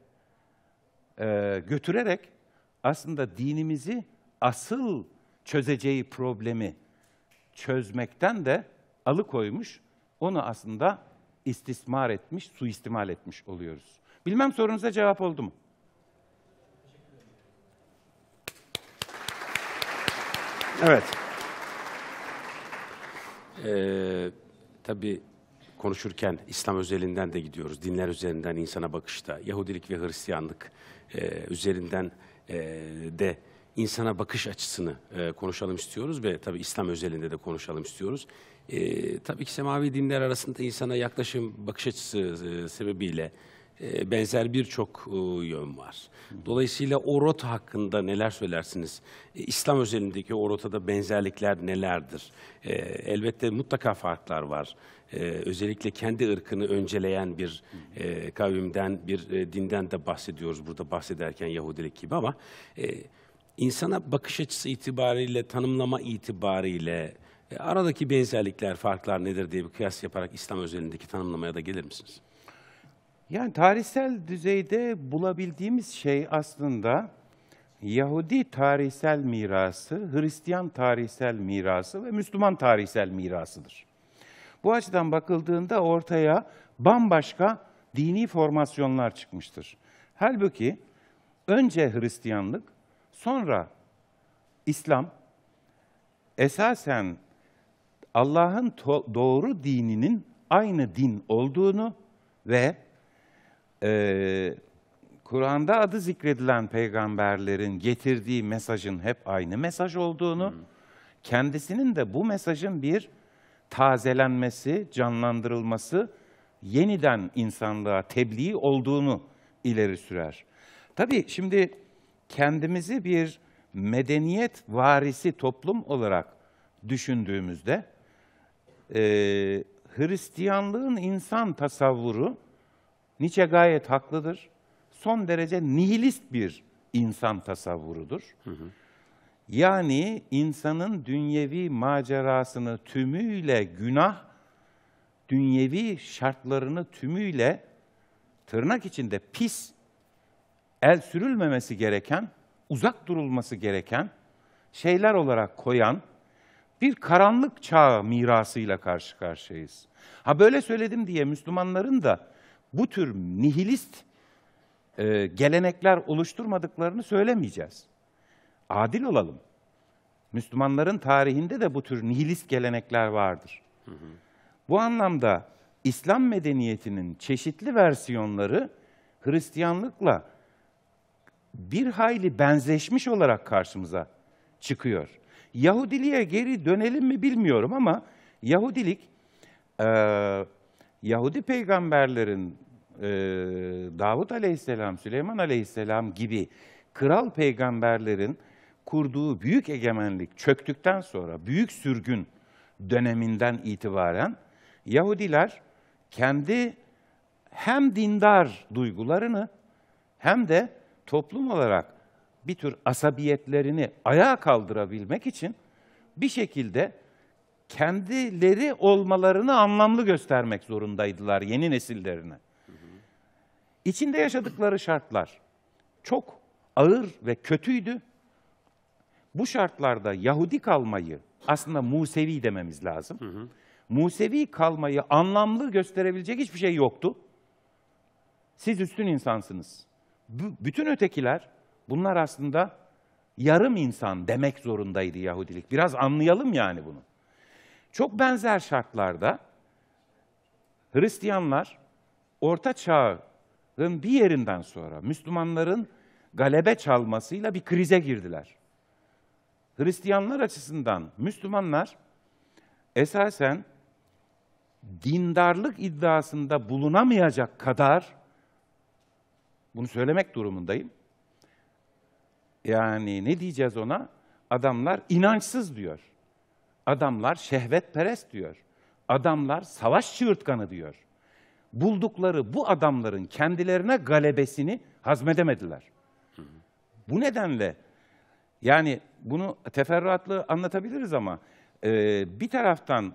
e, götürerek aslında dinimizi asıl çözeceği problemi çözmekten de alıkoymuş, onu aslında istismar etmiş, suistimal etmiş oluyoruz. Bilmem sorunuza cevap oldu mu? Evet. Ee, tabii konuşurken İslam özelinden de gidiyoruz. Dinler üzerinden insana bakışta, Yahudilik ve Hristiyanlık e, üzerinden e, de insana bakış açısını e, konuşalım istiyoruz ve tabii İslam özelinde de konuşalım istiyoruz. E, tabii ki semavi dinler arasında insana yaklaşım bakış açısı e, sebebiyle e, benzer birçok e, yön var. Dolayısıyla o rota hakkında neler söylersiniz? E, İslam özelindeki o rotada benzerlikler nelerdir? E, elbette mutlaka farklar var. E, özellikle kendi ırkını önceleyen bir e, kavimden, bir e, dinden de bahsediyoruz burada bahsederken Yahudilik gibi ama e, insana bakış açısı itibariyle, tanımlama itibariyle e, aradaki benzerlikler, farklar nedir diye bir kıyas yaparak İslam özelindeki tanımlamaya da gelir misiniz? Yani tarihsel düzeyde bulabildiğimiz şey aslında Yahudi tarihsel mirası, Hristiyan tarihsel mirası ve Müslüman tarihsel mirasıdır. Bu açıdan bakıldığında ortaya bambaşka dini formasyonlar çıkmıştır. Halbuki önce Hristiyanlık, sonra İslam esasen Allah'ın doğru dininin aynı din olduğunu ve ee, Kur'an'da adı zikredilen peygamberlerin getirdiği mesajın hep aynı mesaj olduğunu, kendisinin de bu mesajın bir tazelenmesi, canlandırılması, yeniden insanlığa tebliğ olduğunu ileri sürer. Tabii şimdi kendimizi bir medeniyet varisi toplum olarak düşündüğümüzde, e, Hristiyanlığın insan tasavvuru, Nietzsche gayet haklıdır. Son derece nihilist bir insan tasavvurudur. Yani insanın dünyevi macerasını tümüyle günah, dünyevi şartlarını tümüyle tırnak içinde pis, el sürülmemesi gereken, uzak durulması gereken şeyler olarak koyan bir karanlık çağ mirasıyla karşı karşıyayız. Ha böyle söyledim diye Müslümanların da bu tür nihilist e, gelenekler oluşturmadıklarını söylemeyeceğiz. Adil olalım. Müslümanların tarihinde de bu tür nihilist gelenekler vardır. Bu anlamda İslam medeniyetinin çeşitli versiyonları Hristiyanlıkla bir hayli benzeşmiş olarak karşımıza çıkıyor. Yahudiliğe geri dönelim mi bilmiyorum ama Yahudilik e, Yahudi peygamberlerin e, Davut aleyhisselam, Süleyman aleyhisselam gibi kral peygamberlerin kurduğu büyük egemenlik çöktükten sonra büyük sürgün döneminden itibaren Yahudiler kendi hem dindar duygularını hem de toplum olarak bir tür asabiyetlerini ayağa kaldırabilmek için bir şekilde kendileri olmalarını anlamlı göstermek zorundaydılar yeni nesillerine. İçinde yaşadıkları şartlar çok ağır ve kötüydü. Bu şartlarda Yahudi kalmayı, aslında Musevi dememiz lazım. Musevi kalmayı anlamlı gösterebilecek hiçbir şey yoktu. Siz üstün insansınız. B- bütün ötekiler, bunlar aslında yarım insan demek zorundaydı Yahudilik. Biraz anlayalım yani bunu. Çok benzer şartlarda Hristiyanlar Orta Çağ'ın bir yerinden sonra Müslümanların galebe çalmasıyla bir krize girdiler. Hristiyanlar açısından Müslümanlar esasen dindarlık iddiasında bulunamayacak kadar bunu söylemek durumundayım. Yani ne diyeceğiz ona? Adamlar inançsız diyor. Adamlar şehvetperest diyor. Adamlar savaş çığırtkanı diyor. Buldukları bu adamların kendilerine galebesini hazmedemediler. Bu nedenle yani bunu teferruatlı anlatabiliriz ama e, bir taraftan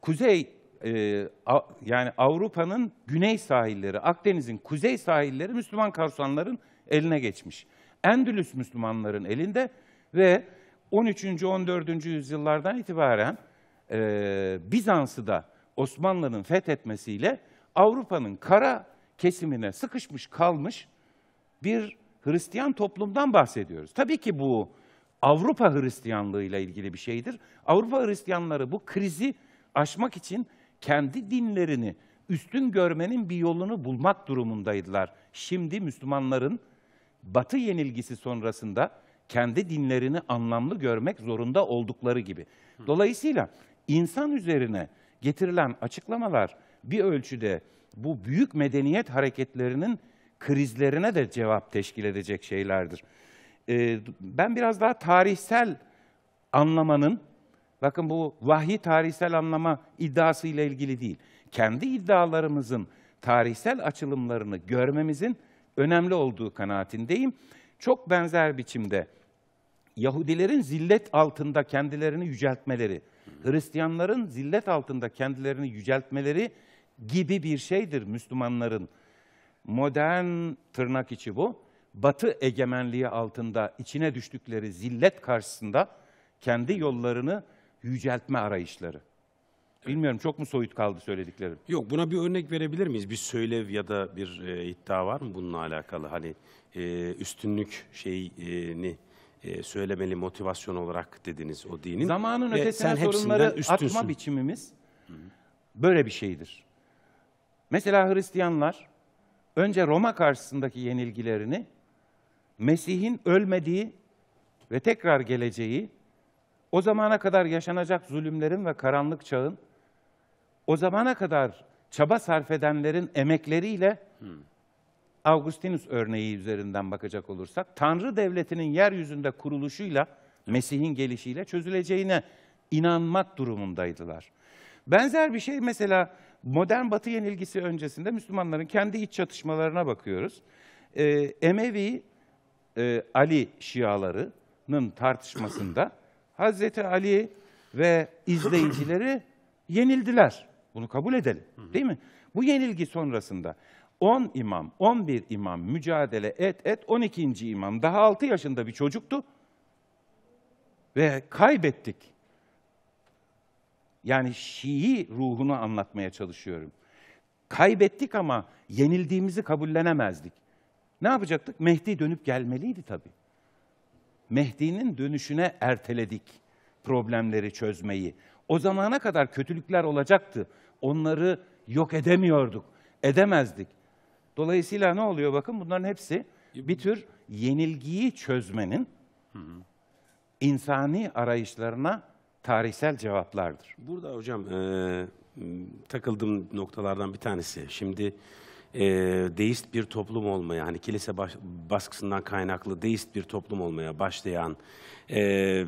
kuzey e, a, yani Avrupa'nın güney sahilleri, Akdeniz'in kuzey sahilleri Müslüman karsanların eline geçmiş. Endülüs Müslümanların elinde ve 13. 14. yüzyıllardan itibaren e, Bizans'ı da Osmanlı'nın fethetmesiyle Avrupa'nın kara kesimine sıkışmış kalmış bir Hristiyan toplumdan bahsediyoruz. Tabii ki bu Avrupa Hristiyanlığı ile ilgili bir şeydir. Avrupa Hristiyanları bu krizi aşmak için kendi dinlerini üstün görmenin bir yolunu bulmak durumundaydılar. Şimdi Müslümanların Batı yenilgisi sonrasında kendi dinlerini anlamlı görmek zorunda oldukları gibi. Dolayısıyla insan üzerine getirilen açıklamalar bir ölçüde bu büyük medeniyet hareketlerinin krizlerine de cevap teşkil edecek şeylerdir. Ee, ben biraz daha tarihsel anlamanın, bakın bu vahyi tarihsel anlama iddiasıyla ilgili değil, kendi iddialarımızın tarihsel açılımlarını görmemizin önemli olduğu kanaatindeyim. Çok benzer biçimde Yahudilerin zillet altında kendilerini yüceltmeleri, Hristiyanların zillet altında kendilerini yüceltmeleri gibi bir şeydir Müslümanların. Modern tırnak içi bu. Batı egemenliği altında içine düştükleri zillet karşısında kendi yollarını yüceltme arayışları. Bilmiyorum çok mu soyut kaldı söylediklerim? Yok buna bir örnek verebilir miyiz? Bir söylev ya da bir e, iddia var mı bununla alakalı? Hani e, üstünlük şeyini e, söylemeli motivasyon olarak dediniz o dinin. Zamanın Ve ötesine sorunları üstünsün. atma biçimimiz böyle bir şeydir. Mesela Hristiyanlar önce Roma karşısındaki yenilgilerini Mesih'in ölmediği ve tekrar geleceği, o zamana kadar yaşanacak zulümlerin ve karanlık çağın, o zamana kadar çaba sarf edenlerin emekleriyle Augustinus örneği üzerinden bakacak olursak, Tanrı devletinin yeryüzünde kuruluşuyla, Mesih'in gelişiyle çözüleceğine inanmak durumundaydılar. Benzer bir şey mesela modern Batı yenilgisi öncesinde Müslümanların kendi iç çatışmalarına bakıyoruz. Ee, Emevi e, Ali Şialarının tartışmasında Hazreti Ali ve izleyicileri yenildiler. Bunu kabul edelim değil mi? Bu yenilgi sonrasında 10 imam, 11 imam mücadele et et, 12. imam daha 6 yaşında bir çocuktu ve kaybettik. Yani Şii ruhunu anlatmaya çalışıyorum. Kaybettik ama yenildiğimizi kabullenemezdik. Ne yapacaktık? Mehdi dönüp gelmeliydi tabii. Mehdi'nin dönüşüne erteledik problemleri çözmeyi. O zamana kadar kötülükler olacaktı. Onları yok edemiyorduk, edemezdik. Dolayısıyla ne oluyor bakın bunların hepsi bir tür yenilgiyi çözmenin insani arayışlarına tarihsel cevaplardır. Burada hocam e, takıldığım noktalardan bir tanesi. Şimdi e, deist bir toplum olmaya, hani kilise baş- baskısından kaynaklı deist bir toplum olmaya başlayan e,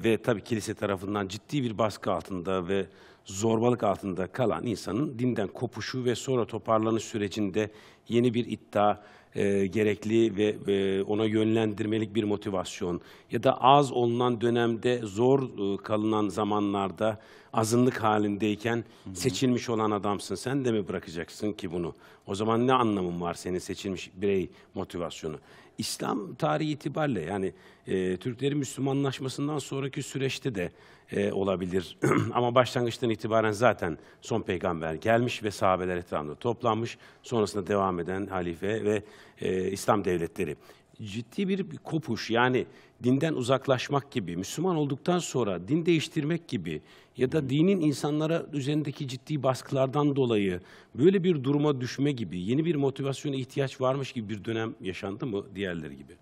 ve tabii kilise tarafından ciddi bir baskı altında ve zorbalık altında kalan insanın dinden kopuşu ve sonra toparlanış sürecinde yeni bir iddia, e, gerekli ve e, ona yönlendirmelik bir motivasyon ya da az olunan dönemde zor e, kalınan zamanlarda azınlık halindeyken seçilmiş olan adamsın. Sen de mi bırakacaksın ki bunu? O zaman ne anlamın var senin seçilmiş birey motivasyonu? İslam tarihi itibariyle yani e, Türklerin Müslümanlaşmasından sonraki süreçte de e, olabilir. <clears throat> Ama başlangıçtan itibaren zaten son peygamber gelmiş ve sahabeler etrafında toplanmış. Sonrasında devam eden halife ve e, İslam devletleri. Ciddi bir, kopuş yani dinden uzaklaşmak gibi, Müslüman olduktan sonra din değiştirmek gibi ya da dinin insanlara üzerindeki ciddi baskılardan dolayı böyle bir duruma düşme gibi yeni bir motivasyona ihtiyaç varmış gibi bir dönem yaşandı mı diğerleri gibi?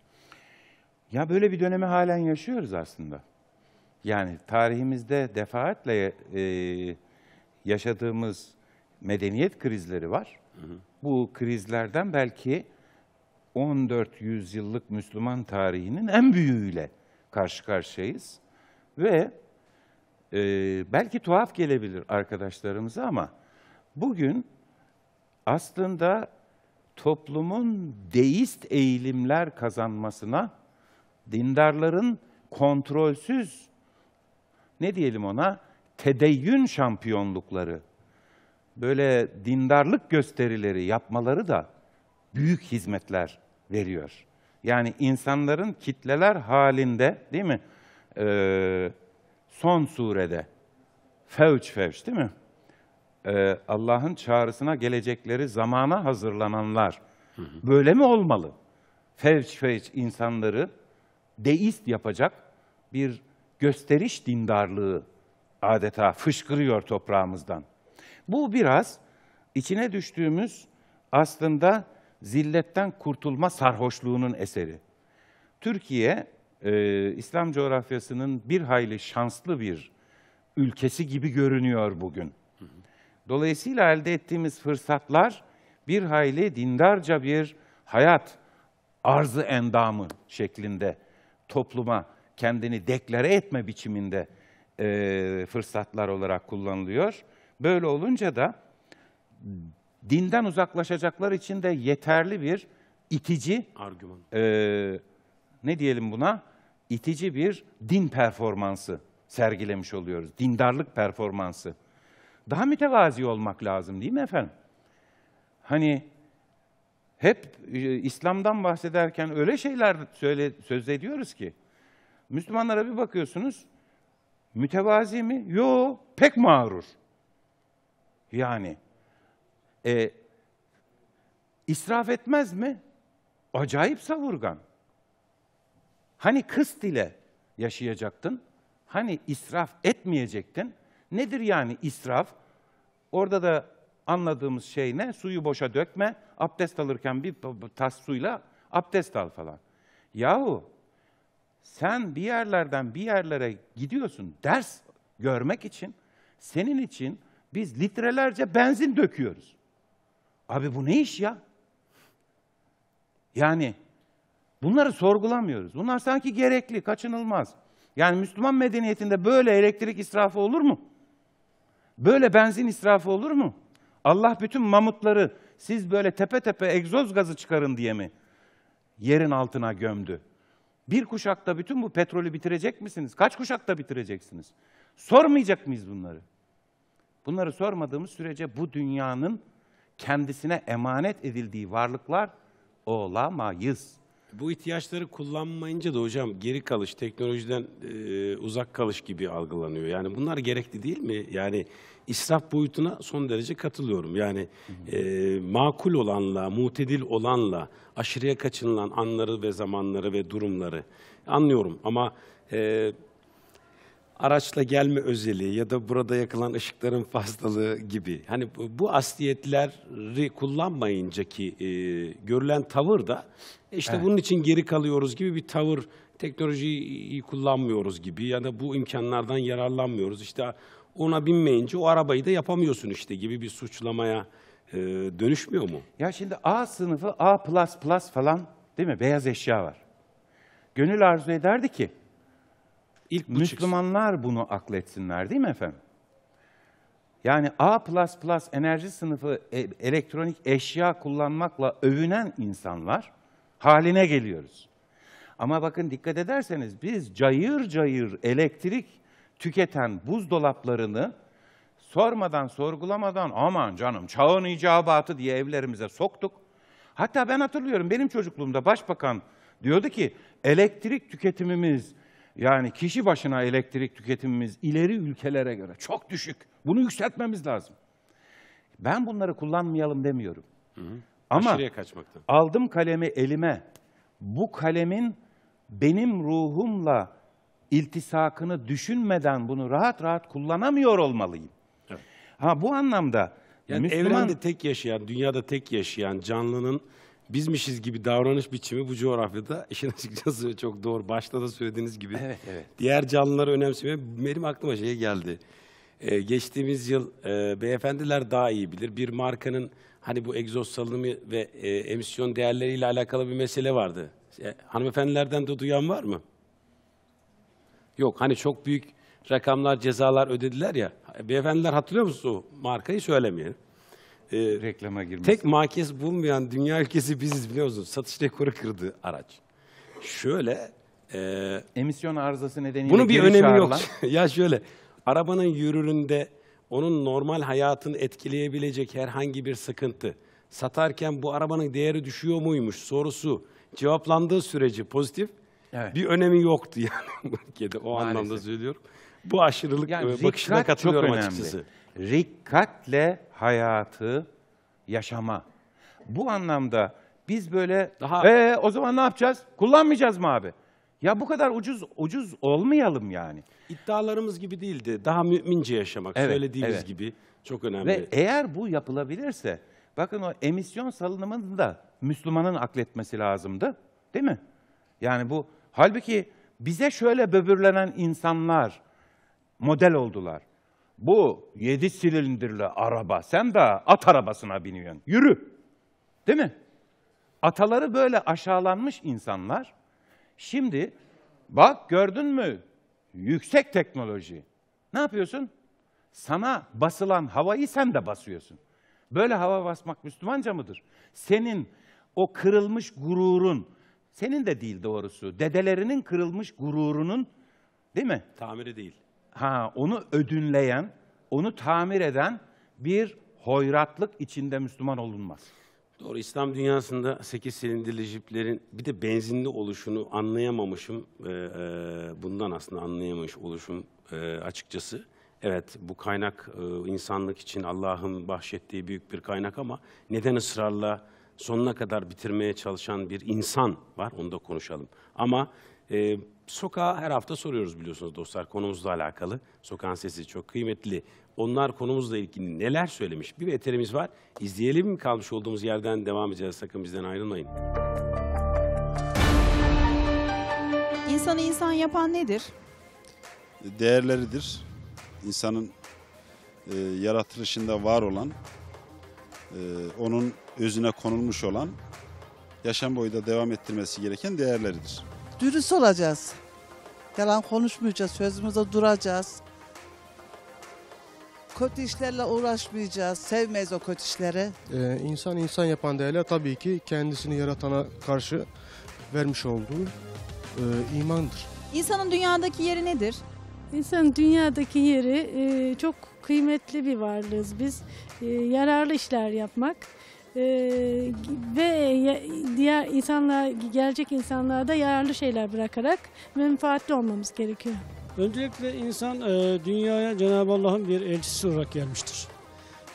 Ya böyle bir dönemi halen yaşıyoruz aslında. Yani tarihimizde defaatle e, yaşadığımız medeniyet krizleri var. Bu krizlerden belki 14 yüzyıllık Müslüman tarihinin en büyüğüyle karşı karşıyayız. Ve e, belki tuhaf gelebilir arkadaşlarımıza ama bugün aslında toplumun deist eğilimler kazanmasına dindarların kontrolsüz ne diyelim ona tedeyyün şampiyonlukları böyle dindarlık gösterileri yapmaları da büyük hizmetler veriyor. Yani insanların kitleler halinde değil mi? Ee, son surede fevç fevç değil mi? Ee, Allah'ın çağrısına gelecekleri zamana hazırlananlar. Böyle mi olmalı? Fevç fevç insanları deist yapacak bir gösteriş dindarlığı adeta fışkırıyor toprağımızdan. Bu biraz içine düştüğümüz aslında zilletten kurtulma sarhoşluğunun eseri. Türkiye, e, İslam coğrafyasının bir hayli şanslı bir ülkesi gibi görünüyor bugün. Dolayısıyla elde ettiğimiz fırsatlar bir hayli dindarca bir hayat arzı endamı şeklinde topluma kendini deklare etme biçiminde e, fırsatlar olarak kullanılıyor. Böyle olunca da dinden uzaklaşacaklar için de yeterli bir itici Argüman. e, ne diyelim buna? İtici bir din performansı sergilemiş oluyoruz. Dindarlık performansı. Daha mütevazi olmak lazım değil mi efendim? Hani hep e, İslam'dan bahsederken öyle şeyler söyle, söz ediyoruz ki Müslümanlara bir bakıyorsunuz mütevazi mi? Yo, pek mağrur. Yani e, israf etmez mi? Acayip savurgan. Hani kıst ile yaşayacaktın? Hani israf etmeyecektin? Nedir yani israf? Orada da anladığımız şey ne? Suyu boşa dökme, abdest alırken bir tas suyla abdest al falan. Yahu sen bir yerlerden bir yerlere gidiyorsun ders görmek için. Senin için biz litrelerce benzin döküyoruz. Abi bu ne iş ya? Yani bunları sorgulamıyoruz. Bunlar sanki gerekli, kaçınılmaz. Yani Müslüman medeniyetinde böyle elektrik israfı olur mu? Böyle benzin israfı olur mu? Allah bütün mamutları siz böyle tepe tepe egzoz gazı çıkarın diye mi yerin altına gömdü? Bir kuşakta bütün bu petrolü bitirecek misiniz? Kaç kuşakta bitireceksiniz? Sormayacak mıyız bunları? Bunları sormadığımız sürece bu dünyanın kendisine emanet edildiği varlıklar olamayız. Bu ihtiyaçları kullanmayınca da hocam geri kalış, teknolojiden e, uzak kalış gibi algılanıyor. Yani bunlar gerekli değil mi? Yani israf boyutuna son derece katılıyorum. Yani e, makul olanla, mutedil olanla aşırıya kaçınılan anları ve zamanları ve durumları anlıyorum. Ama e, araçla gelme özeli ya da burada yakılan ışıkların fazlalığı gibi. Hani bu, bu asliyetleri kullanmayınca ki e, görülen tavır da e, işte bunun için geri kalıyoruz gibi bir tavır. Teknolojiyi iyi kullanmıyoruz gibi ya da bu imkanlardan yararlanmıyoruz. İşte ona binmeyince o arabayı da yapamıyorsun işte gibi bir suçlamaya e, dönüşmüyor mu? Ya şimdi A sınıfı A++ falan değil mi? Beyaz eşya var. Gönül arzu ederdi ki İlk bu çıksın. Müslümanlar bunu akletsinler değil mi efendim? Yani A++ enerji sınıfı e- elektronik eşya kullanmakla övünen insanlar haline geliyoruz. Ama bakın dikkat ederseniz biz cayır cayır elektrik tüketen buzdolaplarını sormadan, sorgulamadan aman canım çağın icabatı diye evlerimize soktuk. Hatta ben hatırlıyorum benim çocukluğumda başbakan diyordu ki elektrik tüketimimiz yani kişi başına elektrik tüketimimiz ileri ülkelere göre çok düşük. Bunu yükseltmemiz lazım. Ben bunları kullanmayalım demiyorum. Ama Aşırıya kaçmaktan. aldım kalemi elime. Bu kalemin benim ruhumla iltisakını düşünmeden bunu rahat rahat kullanamıyor olmalıyım. Evet. Ha bu anlamda Yani Müslüman evrende tek yaşayan, dünyada tek yaşayan canlının bizmişiz gibi davranış biçimi bu coğrafyada <laughs> işin açıkçası çok doğru. Başta da söylediğiniz gibi. Evet, evet. Diğer canlıları önemseme benim aklıma şey geldi. Ee, geçtiğimiz yıl e, beyefendiler daha iyi bilir. Bir markanın hani bu egzoz salınımı ve e, emisyon değerleriyle alakalı bir mesele vardı. E, hanımefendilerden de duyan var mı? Yok hani çok büyük rakamlar, cezalar ödediler ya. Beyefendiler hatırlıyor musunuz o markayı söylemeyelim. Ee, reklama girmesi. Tek makes bulmayan dünya ülkesi biziz biliyor musunuz? Satış rekoru kırdı araç. Şöyle, e, emisyon arızası nedeniyle bunun bir önemi yok. <laughs> ya şöyle, arabanın yürüründe onun normal hayatını etkileyebilecek herhangi bir sıkıntı, satarken bu arabanın değeri düşüyor muymuş sorusu cevaplandığı sürece pozitif, Evet. bir önemi yoktu <laughs> yani ülkede. O Maalesef. anlamda söylüyorum. Bu aşırılık Yani e, bakışına katılıyorum önemli. açıkçası. Rikkatle hayatı yaşama. Bu anlamda biz böyle Daha- "Ee, o zaman ne yapacağız? Kullanmayacağız mı abi? Ya bu kadar ucuz ucuz olmayalım yani. İddialarımız gibi değildi. Daha mümince yaşamak. Evet, Söylediğimiz evet. gibi çok önemli. Ve eğer bu yapılabilirse, bakın o emisyon salınımını da Müslümanın akletmesi lazımdı, değil mi? Yani bu, halbuki bize şöyle böbürlenen insanlar model oldular. Bu yedi silindirli araba, sen de at arabasına biniyorsun, yürü. Değil mi? Ataları böyle aşağılanmış insanlar, şimdi bak gördün mü, yüksek teknoloji. Ne yapıyorsun? Sana basılan havayı sen de basıyorsun. Böyle hava basmak Müslümanca mıdır? Senin o kırılmış gururun, senin de değil doğrusu, dedelerinin kırılmış gururunun, değil mi? Tamiri değil. Ha, onu ödünleyen, onu tamir eden bir hoyratlık içinde Müslüman olunmaz. Doğru İslam dünyasında 8 silindirli jiplerin bir de benzinli oluşunu anlayamamışım. Ee, e, bundan aslında anlayamamış oluşum e, açıkçası. Evet bu kaynak e, insanlık için Allah'ın bahşettiği büyük bir kaynak ama neden ısrarla sonuna kadar bitirmeye çalışan bir insan var onu da konuşalım. Ama e, sokağa her hafta soruyoruz biliyorsunuz dostlar konumuzla alakalı. Sokağın sesi çok kıymetli. Onlar konumuzla ilgili neler söylemiş? Bir veterimiz var. İzleyelim mi kalmış olduğumuz yerden devam edeceğiz. Sakın bizden ayrılmayın. İnsanı insan yapan nedir? değerleridir. İnsanın e, yaratılışında var olan, e, onun özüne konulmuş olan, yaşam boyu da devam ettirmesi gereken değerleridir. Dürüst olacağız. Yalan konuşmayacağız, sözümüzde duracağız. Kötü işlerle uğraşmayacağız, sevmeyiz o kötü işleri. Ee, insan insan yapan değerler tabii ki kendisini yaratana karşı vermiş olduğu e, imandır. İnsanın dünyadaki yeri nedir? İnsanın dünyadaki yeri e, çok kıymetli bir varlığız biz. E, yararlı işler yapmak e, ve ya- diğer insanlar gelecek insanlara da yararlı şeyler bırakarak menfaatli olmamız gerekiyor. Öncelikle insan e, dünyaya Cenab-ı Allah'ın bir elçisi olarak gelmiştir.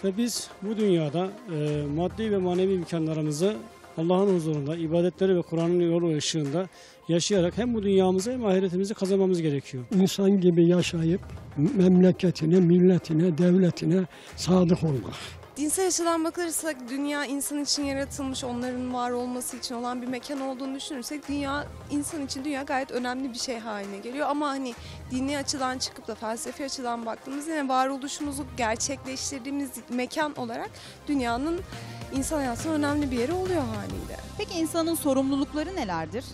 Ve biz bu dünyada e, maddi ve manevi imkanlarımızı Allah'ın huzurunda, ibadetleri ve Kur'an'ın yolu ve ışığında yaşayarak hem bu dünyamızı hem ahiretimizi kazanmamız gerekiyor. İnsan gibi yaşayıp memleketine, milletine, devletine sadık olmak. Dinsel açıdan bakılırsak dünya insan için yaratılmış, onların var olması için olan bir mekan olduğunu düşünürsek dünya insan için dünya gayet önemli bir şey haline geliyor. Ama hani dini açıdan çıkıp da felsefi açıdan baktığımız yine varoluşumuzu gerçekleştirdiğimiz mekan olarak dünyanın insan hayatının önemli bir yeri oluyor haliyle. Peki insanın sorumlulukları nelerdir?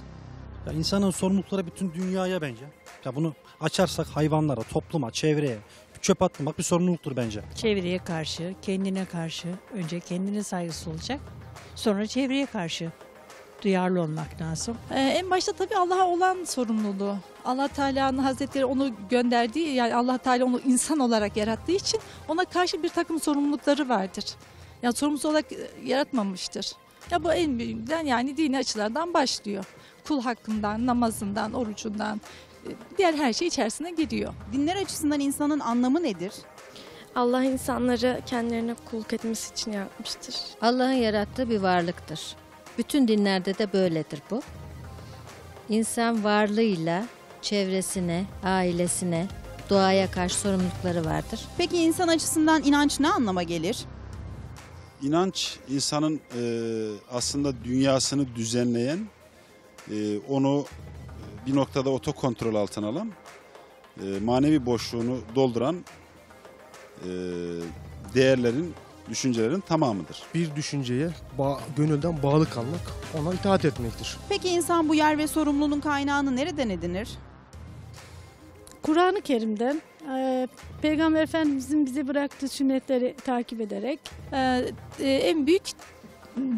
Ya insanın sorumlulukları bütün dünyaya bence. Ya bunu açarsak hayvanlara, topluma, çevreye çöp atmamak bir sorumluluktur bence. Çevreye karşı, kendine karşı önce kendine saygısı olacak. Sonra çevreye karşı duyarlı olmak lazım. Ee, en başta tabii Allah'a olan sorumluluğu. Allah Teala'nın Hazretleri onu gönderdiği yani Allah Teala onu insan olarak yarattığı için ona karşı bir takım sorumlulukları vardır. Yani sorumsuz olarak e, yaratmamıştır. Ya bu en büyüğünden yani dini açılardan başlıyor. Kul hakkından, namazından, orucundan, diğer her şey içerisine giriyor. Dinler açısından insanın anlamı nedir? Allah insanları kendilerine kulluk etmesi için yaratmıştır. Allah'ın yarattığı bir varlıktır. Bütün dinlerde de böyledir bu. İnsan varlığıyla çevresine, ailesine, doğaya karşı sorumlulukları vardır. Peki insan açısından inanç ne anlama gelir? İnanç insanın e, aslında dünyasını düzenleyen, e, onu bir noktada otokontrol altına alan, e, manevi boşluğunu dolduran e, değerlerin, düşüncelerin tamamıdır. Bir düşünceye ba- gönülden bağlı kalmak, ona itaat etmektir. Peki insan bu yer ve sorumluluğun kaynağını nereden edinir? Kur'an-ı Kerim'den e, Peygamber Efendimizin bize bıraktığı sünnetleri takip ederek Ee, e, en büyük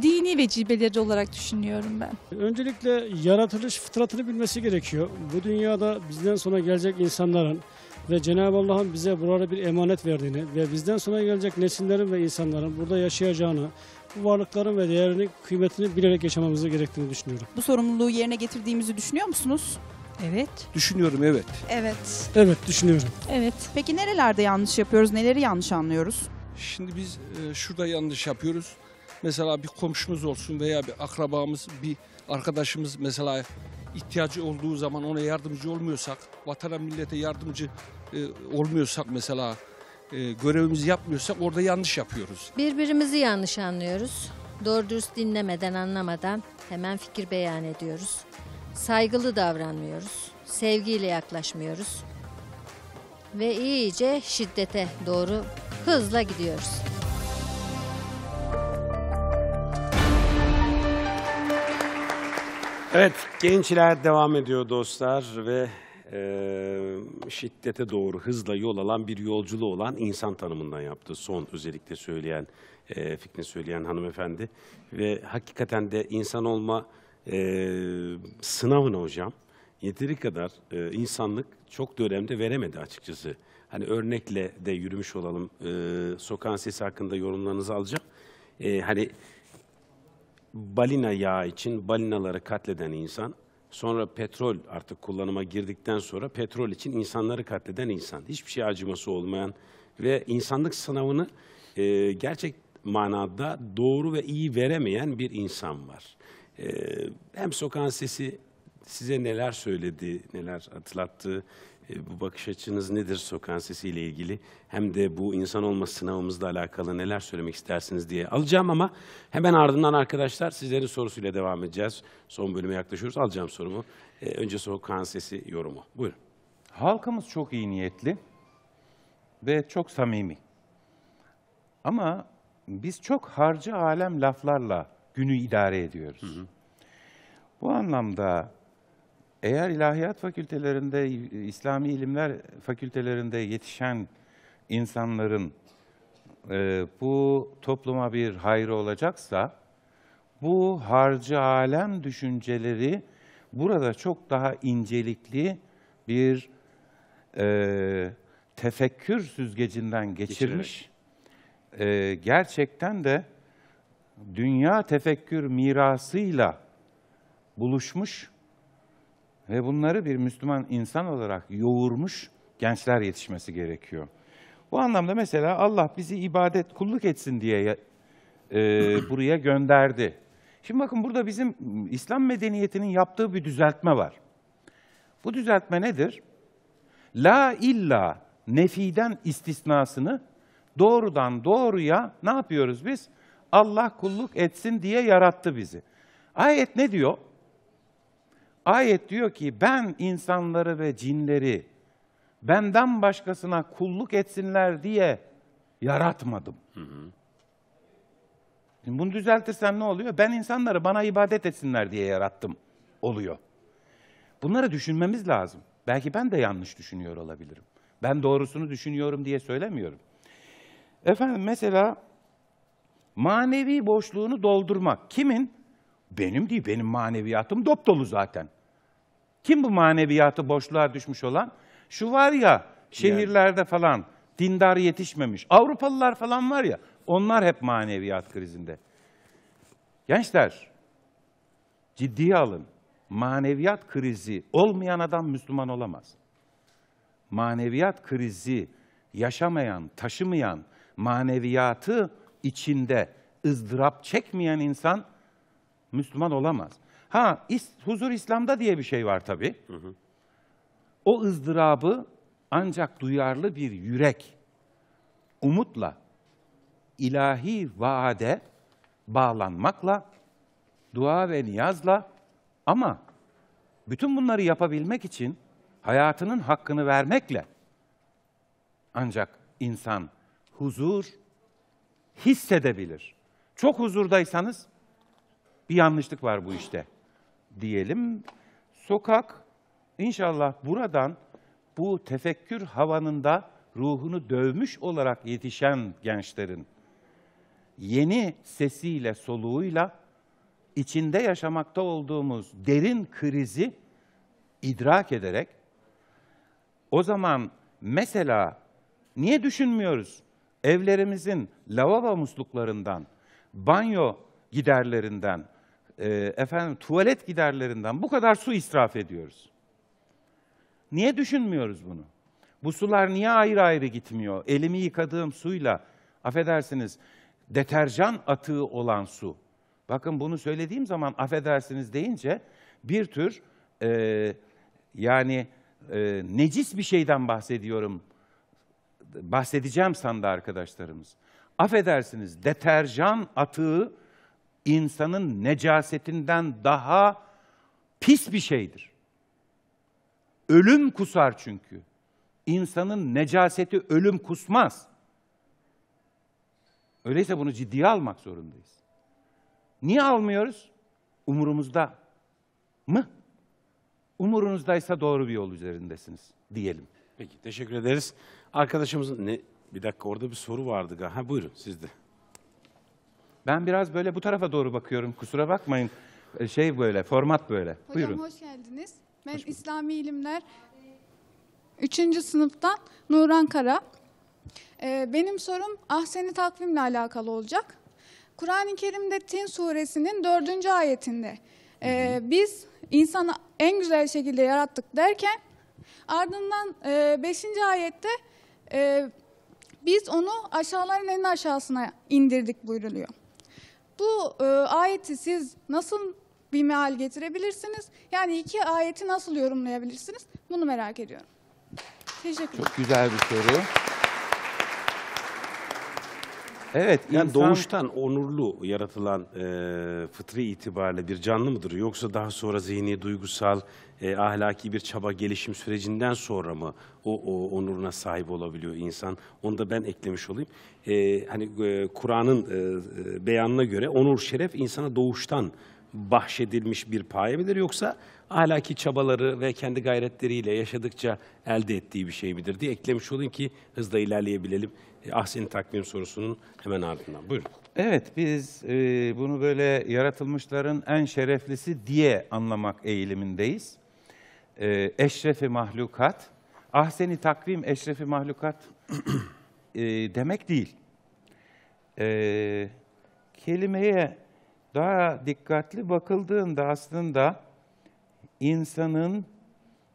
dini vecibeleri olarak düşünüyorum ben. Öncelikle yaratılış fıtratını bilmesi gerekiyor. Bu dünyada bizden sonra gelecek insanların ve Cenab-ı Allah'ın bize burada bir emanet verdiğini ve bizden sonra gelecek nesillerin ve insanların burada yaşayacağını, bu varlıkların ve değerini, kıymetini bilerek yaşamamızı gerektiğini düşünüyorum. Bu sorumluluğu yerine getirdiğimizi düşünüyor musunuz? Evet. Düşünüyorum evet. Evet. Evet düşünüyorum. Evet. Peki nerelerde yanlış yapıyoruz, neleri yanlış anlıyoruz? Şimdi biz e, şurada yanlış yapıyoruz. Mesela bir komşumuz olsun veya bir akrabamız, bir arkadaşımız mesela ihtiyacı olduğu zaman ona yardımcı olmuyorsak, vatana millete yardımcı e, olmuyorsak mesela e, görevimizi yapmıyorsak orada yanlış yapıyoruz. Birbirimizi yanlış anlıyoruz. Doğru dürüst dinlemeden, anlamadan hemen fikir beyan ediyoruz. Saygılı davranmıyoruz. Sevgiyle yaklaşmıyoruz. Ve iyice şiddete doğru hızla gidiyoruz. Evet, gençler devam ediyor dostlar ve e, şiddete doğru hızla yol alan bir yolculuğu olan insan tanımından yaptı. Son özellikle söyleyen, e, fikrini söyleyen hanımefendi. Ve hakikaten de insan olma e, sınavına hocam yeteri kadar e, insanlık çok dönemde veremedi açıkçası. Hani örnekle de yürümüş olalım. E, sokağın sesi hakkında yorumlarınızı alacağım. E, hani balina yağı için balinaları katleden insan, sonra petrol artık kullanıma girdikten sonra petrol için insanları katleden insan. Hiçbir şey acıması olmayan ve insanlık sınavını e, gerçek manada doğru ve iyi veremeyen bir insan var. E, hem sokağın sesi size neler söyledi, neler hatırlattı, bu bakış açınız nedir sokağın sesiyle ilgili? Hem de bu insan olma sınavımızla alakalı neler söylemek istersiniz diye alacağım ama hemen ardından arkadaşlar sizlerin sorusuyla devam edeceğiz. Son bölüme yaklaşıyoruz. Alacağım sorumu. E, önce sokağın sesi yorumu. Buyurun. Halkımız çok iyi niyetli ve çok samimi. Ama biz çok harcı alem laflarla günü idare ediyoruz. Bu anlamda eğer ilahiyat fakültelerinde, İslami ilimler fakültelerinde yetişen insanların e, bu topluma bir hayrı olacaksa, bu harcı alem düşünceleri burada çok daha incelikli bir e, tefekkür süzgecinden geçirmiş. E, gerçekten de dünya tefekkür mirasıyla buluşmuş ve bunları bir Müslüman insan olarak yoğurmuş gençler yetişmesi gerekiyor. Bu anlamda mesela Allah bizi ibadet, kulluk etsin diye e, <clears throat> buraya gönderdi. Şimdi bakın burada bizim İslam medeniyetinin yaptığı bir düzeltme var. Bu düzeltme nedir? La illa nefiden istisnasını doğrudan doğruya ne yapıyoruz biz? Allah kulluk etsin diye yarattı bizi. Ayet ne diyor? Ayet diyor ki ben insanları ve cinleri benden başkasına kulluk etsinler diye yaratmadım. Şimdi bunu düzeltirsen ne oluyor? Ben insanları bana ibadet etsinler diye yarattım oluyor. Bunları düşünmemiz lazım. Belki ben de yanlış düşünüyor olabilirim. Ben doğrusunu düşünüyorum diye söylemiyorum. Efendim mesela manevi boşluğunu doldurmak. Kimin? Benim değil, benim maneviyatım dop dolu zaten. Kim bu maneviyatı boşluğa düşmüş olan? Şu var ya, şehirlerde falan dindar yetişmemiş. Avrupalılar falan var ya, onlar hep maneviyat krizinde. Gençler, ciddiye alın. Maneviyat krizi olmayan adam Müslüman olamaz. Maneviyat krizi yaşamayan, taşımayan, maneviyatı içinde ızdırap çekmeyen insan Müslüman olamaz. Ha, is, huzur İslam'da diye bir şey var tabii. O ızdırabı ancak duyarlı bir yürek, umutla, ilahi vaade bağlanmakla, dua ve niyazla ama bütün bunları yapabilmek için hayatının hakkını vermekle ancak insan huzur hissedebilir. Çok huzurdaysanız bir yanlışlık var bu işte diyelim. Sokak inşallah buradan bu tefekkür havanında ruhunu dövmüş olarak yetişen gençlerin yeni sesiyle, soluğuyla içinde yaşamakta olduğumuz derin krizi idrak ederek o zaman mesela niye düşünmüyoruz? Evlerimizin lavabo musluklarından, banyo giderlerinden, e, efendim tuvalet giderlerinden bu kadar su israf ediyoruz. Niye düşünmüyoruz bunu? Bu sular niye ayrı ayrı gitmiyor? Elimi yıkadığım suyla, affedersiniz, deterjan atığı olan su. Bakın bunu söylediğim zaman affedersiniz deyince bir tür Ee, yani e, necis bir şeyden bahsediyorum. Bahsedeceğim sandı arkadaşlarımız. Affedersiniz, deterjan atığı insanın necasetinden daha pis bir şeydir. Ölüm kusar çünkü. İnsanın necaseti ölüm kusmaz. Öyleyse bunu ciddiye almak zorundayız. Niye almıyoruz? Umurumuzda mı? Umurunuzdaysa doğru bir yol üzerindesiniz diyelim. Peki teşekkür ederiz. Arkadaşımızın ne bir dakika orada bir soru vardı. Ha buyurun siz de. Ben biraz böyle bu tarafa doğru bakıyorum. Kusura bakmayın. Ee, Şey böyle, format böyle. Hocam Buyurun. hoş geldiniz. Ben İslami İlimler 3. sınıftan Nuran Kara. Ee, benim sorum ahseni takvimle alakalı olacak. Kur'an-ı Kerim'de Tin suresinin 4. ayetinde e, biz insanı en güzel şekilde yarattık derken ardından 5. ayette e, biz onu aşağıların en aşağısına indirdik buyruluyor. Bu e, ayeti siz nasıl bir meal getirebilirsiniz? Yani iki ayeti nasıl yorumlayabilirsiniz? Bunu merak ediyorum. Teşekkür ederim. Çok güzel bir soru. Evet, Yani insan- doğuştan onurlu yaratılan e, fıtri itibariyle bir canlı mıdır? Yoksa daha sonra zihni, duygusal, e, ahlaki bir çaba gelişim sürecinden sonra mı o, o onuruna sahip olabiliyor insan? Onu da ben eklemiş olayım. E, hani e, Kur'an'ın e, e, beyanına göre onur, şeref insana doğuştan bahşedilmiş bir paye midir? Yoksa ahlaki çabaları ve kendi gayretleriyle yaşadıkça elde ettiği bir şey midir diye eklemiş olayım ki hızla ilerleyebilelim. E, Ahsen takvim sorusunun hemen ardından. Buyurun. Evet, biz e, bunu böyle yaratılmışların en şereflisi diye anlamak eğilimindeyiz. E, eşrefi mahlukat, ahseni takvim eşrefi mahlukat <clears throat> e, demek değil. E, kelimeye daha dikkatli bakıldığında aslında insanın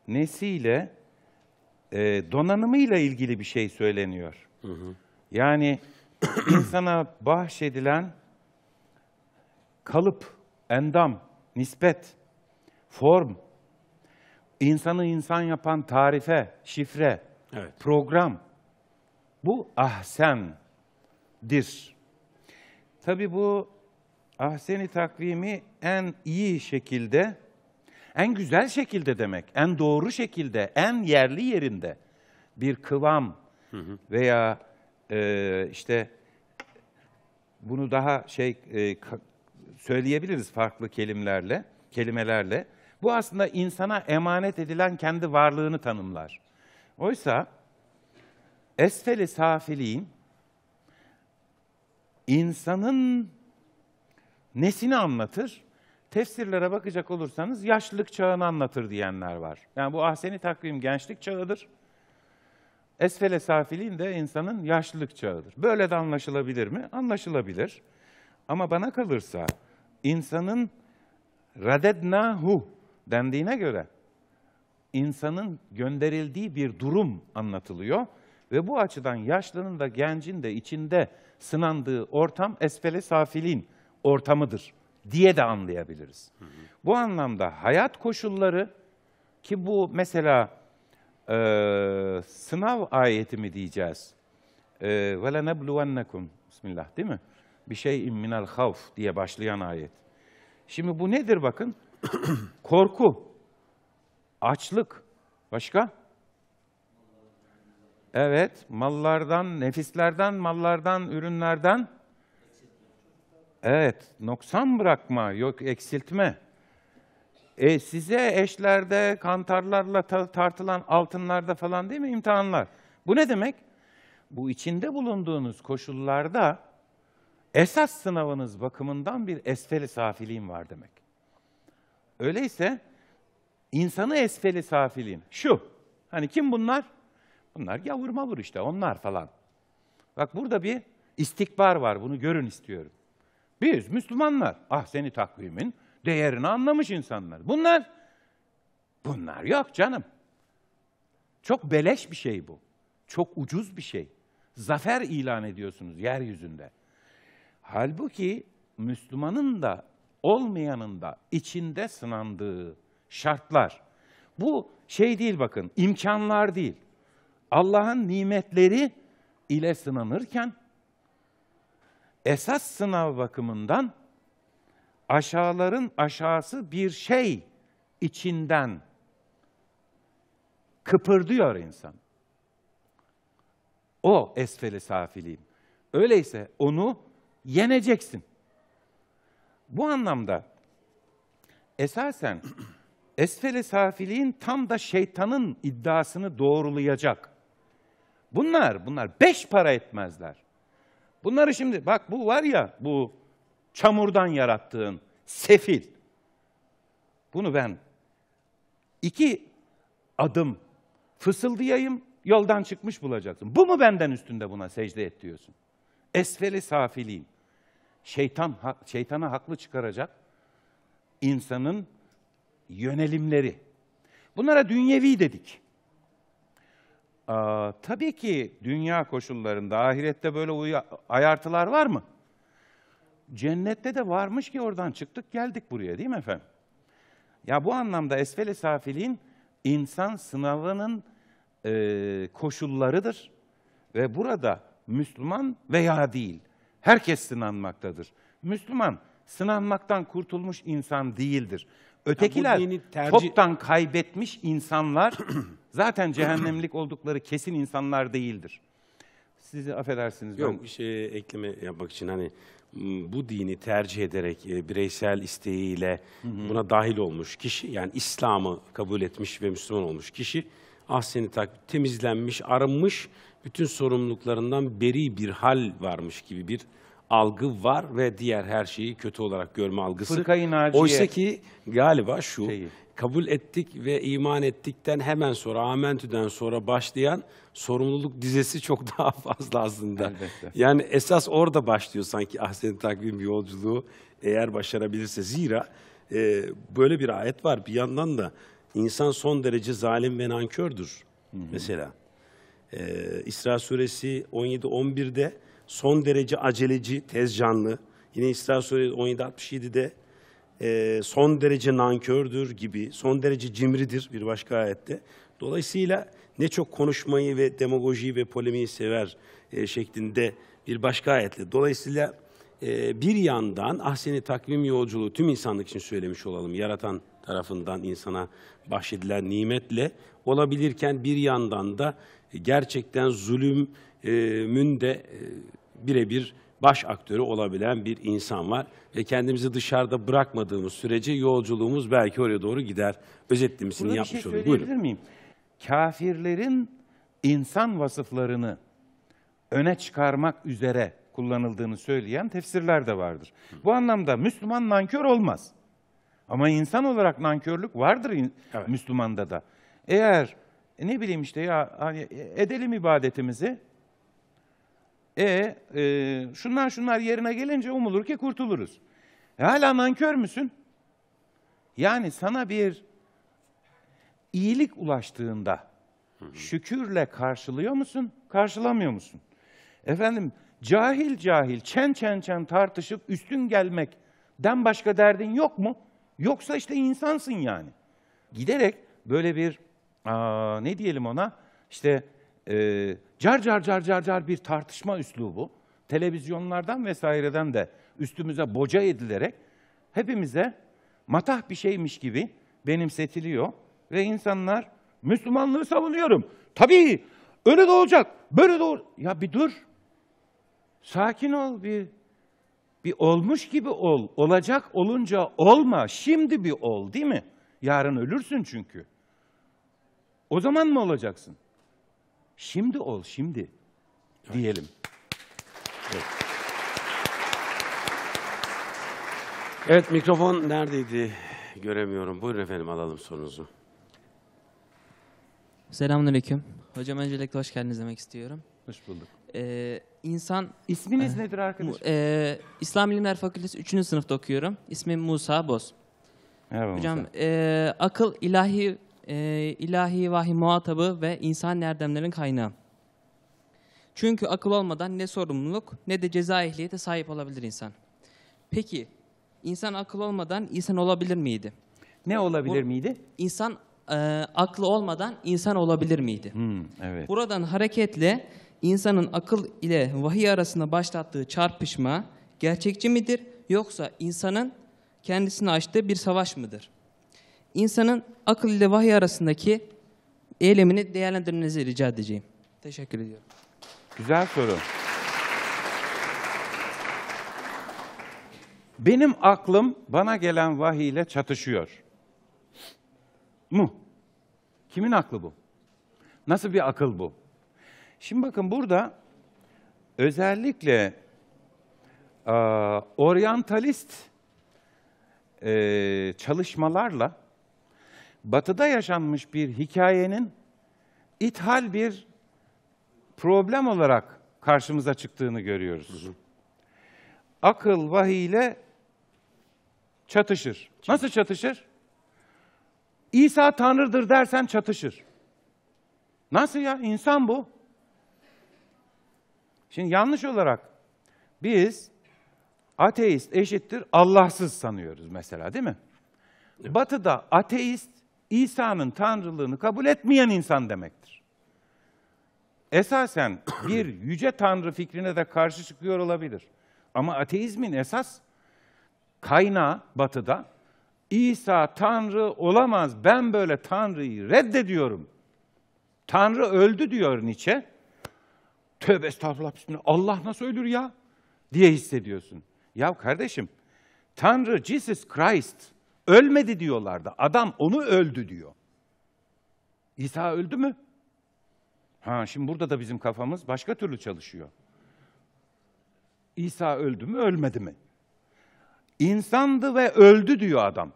nesiyle, e, donanımıyla ilgili bir şey söyleniyor. Yani <clears throat> insana bahşedilen kalıp, endam, nispet, form, insanı insan yapan tarife, şifre, program, bu ahsendir. Tabii bu ahseni takvimi en iyi şekilde, en güzel şekilde demek, en doğru şekilde, en yerli yerinde bir kıvam veya e, işte bunu daha şey e, söyleyebiliriz farklı kelimelerle, kelimelerle. Bu aslında insana emanet edilen kendi varlığını tanımlar. Oysa esfeli safiliğin insanın nesini anlatır? Tefsirlere bakacak olursanız yaşlılık çağını anlatır diyenler var. Yani bu ahseni takvim gençlik çağıdır. Esfele safiliğin de insanın yaşlılık çağıdır. Böyle de anlaşılabilir mi? Anlaşılabilir. Ama bana kalırsa insanın radednahu dendiğine göre insanın gönderildiği bir durum anlatılıyor ve bu açıdan yaşlının da gencin de içinde sınandığı ortam esfele safilin ortamıdır diye de anlayabiliriz. Bu anlamda hayat koşulları ki bu mesela e, sınav ayeti mi diyeceğiz? Ve lenebluvennekum Bismillah değil mi? Bir şeyin minel havf diye başlayan ayet. Şimdi bu nedir bakın? <clears throat> Korku, açlık, başka? Evet, mallardan, nefislerden, mallardan, ürünlerden. Evet, noksan bırakma, yok eksiltme. E, size eşlerde, kantarlarla ta- tartılan altınlarda falan değil mi imtihanlar? Bu ne demek? Bu içinde bulunduğunuz koşullarda esas sınavınız bakımından bir esfeli safiliğin var demek. Öyleyse insanı esfeli safiliğin şu. Hani kim bunlar? Bunlar yavur mavur işte onlar falan. Bak burada bir istikbar var bunu görün istiyorum. Biz Müslümanlar ah seni takvimin değerini anlamış insanlar. Bunlar bunlar yok canım. Çok beleş bir şey bu. Çok ucuz bir şey. Zafer ilan ediyorsunuz yeryüzünde. Halbuki Müslümanın da olmayanın da içinde sınandığı şartlar. Bu şey değil bakın, imkanlar değil. Allah'ın nimetleri ile sınanırken esas sınav bakımından aşağıların aşağısı bir şey içinden kıpırdıyor insan. O esfeli safiliğim. Öyleyse onu yeneceksin. Bu anlamda esasen esfeli safiliğin tam da şeytanın iddiasını doğrulayacak. Bunlar, bunlar beş para etmezler. Bunları şimdi, bak bu var ya, bu çamurdan yarattığın sefil. Bunu ben iki adım fısıldayayım, yoldan çıkmış bulacaksın. Bu mu benden üstünde buna secde et diyorsun? Esfeli safiliğim. Şeytan, şeytana haklı çıkaracak insanın yönelimleri. Bunlara dünyevi dedik. Aa, tabii ki dünya koşullarında, ahirette böyle uya- ayartılar var mı? Cennette de varmış ki oradan çıktık geldik buraya değil mi efendim? Ya bu anlamda esfel-i safiliğin insan sınavının e, koşullarıdır. Ve burada Müslüman veya değil, herkes sınanmaktadır. Müslüman sınanmaktan kurtulmuş insan değildir. Ötekiler dini tercih- toptan kaybetmiş insanlar <clears throat> zaten cehennemlik oldukları kesin insanlar değildir. Sizi affedersiniz. ben- Yok bir şey ekleme yapmak için hani bu dini tercih ederek e, bireysel isteğiyle buna dahil olmuş kişi yani İslam'ı kabul etmiş ve Müslüman olmuş kişi ahseni tak temizlenmiş, arınmış, bütün sorumluluklarından beri bir hal varmış gibi bir algı var ve diğer her şeyi kötü olarak görme algısı. Fırkayı naciye Oysa ki galiba şu şeyi. kabul ettik ve iman ettikten hemen sonra amentüden sonra başlayan sorumluluk dizesi çok <laughs> daha fazla aslında. Elbette. Yani esas orada başlıyor sanki ahsen takvim yolculuğu eğer başarabilirse. Zira e, böyle bir ayet var bir yandan da insan son derece zalim ve nankördür mesela. E, İsra suresi 17-11'de son derece aceleci, tez canlı. Yine İsra suresi 17-67'de e, son derece nankördür gibi, son derece cimridir bir başka ayette. Dolayısıyla ne çok konuşmayı ve demagojiyi ve polemiği sever e, şeklinde bir başka ayetle. Dolayısıyla e, bir yandan ahseni takvim yolculuğu tüm insanlık için söylemiş olalım. Yaratan tarafından insana bahşedilen nimetle olabilirken bir yandan da gerçekten zulümün de e, birebir baş aktörü olabilen bir insan var. Ve kendimizi dışarıda bırakmadığımız sürece yolculuğumuz belki oraya doğru gider. Özetlemesini Burada yapmış şey olayım. söyleyebilir Buyurun. miyim? Kafirlerin insan vasıflarını öne çıkarmak üzere kullanıldığını söyleyen tefsirler de vardır. Bu anlamda Müslüman nankör olmaz. Ama insan olarak nankörlük vardır in- Müslümanda da. Eğer e, ne bileyim işte ya hani e, edelim ibadetimizi. E, e şunlar şunlar yerine gelince umulur ki kurtuluruz. E, hala nankör müsün? Yani sana bir iyilik ulaştığında şükürle karşılıyor musun, karşılamıyor musun? Efendim cahil cahil, çen çen çen tartışıp üstün gelmekten başka derdin yok mu? Yoksa işte insansın yani. Giderek böyle bir aa, ne diyelim ona işte e, car car car car car bir tartışma üslubu televizyonlardan vesaireden de üstümüze boca edilerek hepimize matah bir şeymiş gibi benimsetiliyor ve insanlar Müslümanlığı savunuyorum. Tabii öyle de olacak, böyle de ol. Ya bir dur. Sakin ol bir. Bir olmuş gibi ol. Olacak olunca olma. Şimdi bir ol değil mi? Yarın ölürsün çünkü. O zaman mı olacaksın? Şimdi ol, şimdi diyelim. Evet mikrofon neredeydi? Göremiyorum. Buyurun efendim alalım sorunuzu. Selamünaleyküm. Hocam öncelikle hoş geldiniz demek istiyorum. Hoş bulduk. Ee, insan... İsminiz Ee, nedir arkadaşım? Ee, İslam Bilimler Fakültesi 3. sınıfta okuyorum. İsmim Musa Boz. Merhaba Hocam Musa. ee, akıl ilahi ee, ilahi vahiy muhatabı ve insan erdemlerin kaynağı. Çünkü akıl olmadan ne sorumluluk ne de ceza ehliyete sahip olabilir insan. Peki insan akıl olmadan insan olabilir miydi? Ne olabilir Bu- miydi? İnsan e, aklı olmadan insan olabilir miydi? Hmm, evet. Buradan hareketle insanın akıl ile vahiy arasında başlattığı çarpışma gerçekçi midir yoksa insanın kendisine açtığı bir savaş mıdır? İnsanın akıl ile vahiy arasındaki eylemini değerlendirmenizi rica edeceğim. Teşekkür ediyorum. Güzel soru. Benim aklım bana gelen vahiy ile çatışıyor. Mu? Kimin aklı bu? Nasıl bir akıl bu? Şimdi bakın burada özellikle e, oryantalist e, çalışmalarla batıda yaşanmış bir hikayenin ithal bir problem olarak karşımıza çıktığını görüyoruz. Akıl vahiy ile çatışır. Nasıl çatışır? İsa Tanrı'dır dersen çatışır. Nasıl ya? İnsan bu. Şimdi yanlış olarak biz ateist eşittir Allahsız sanıyoruz mesela değil mi? Batı'da ateist İsa'nın tanrılığını kabul etmeyen insan demektir. Esasen <coughs> bir yüce tanrı fikrine de karşı çıkıyor olabilir. Ama ateizmin esas kaynağı batıda İsa tanrı olamaz. Ben böyle tanrıyı reddediyorum. Tanrı öldü diyor Nietzsche. Tövbe estağfurullah bismillah. Allah nasıl ölür ya? diye hissediyorsun. Ya kardeşim Tanrı Jesus Christ ölmedi diyorlardı. Adam onu öldü diyor. İsa öldü mü? Ha şimdi burada da bizim kafamız başka türlü çalışıyor. İsa öldü mü, ölmedi mi? İnsandı ve öldü diyor adam.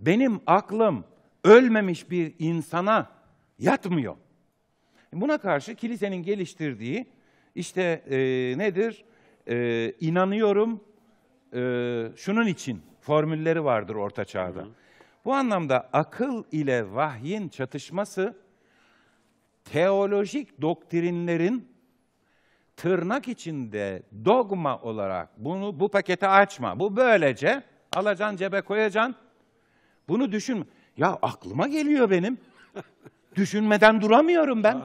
Benim aklım ölmemiş bir insana yatmıyor. Buna karşı kilisenin geliştirdiği işte e, nedir? E, inanıyorum e, şunun için formülleri vardır Orta Çağ'da. Bu anlamda akıl ile vahyin çatışması teolojik doktrinlerin tırnak içinde dogma olarak bunu bu pakete açma. Bu böylece alacaksın cebe koyacaksın. Bunu düşün. Ya aklıma geliyor benim. Düşünmeden duramıyorum ben.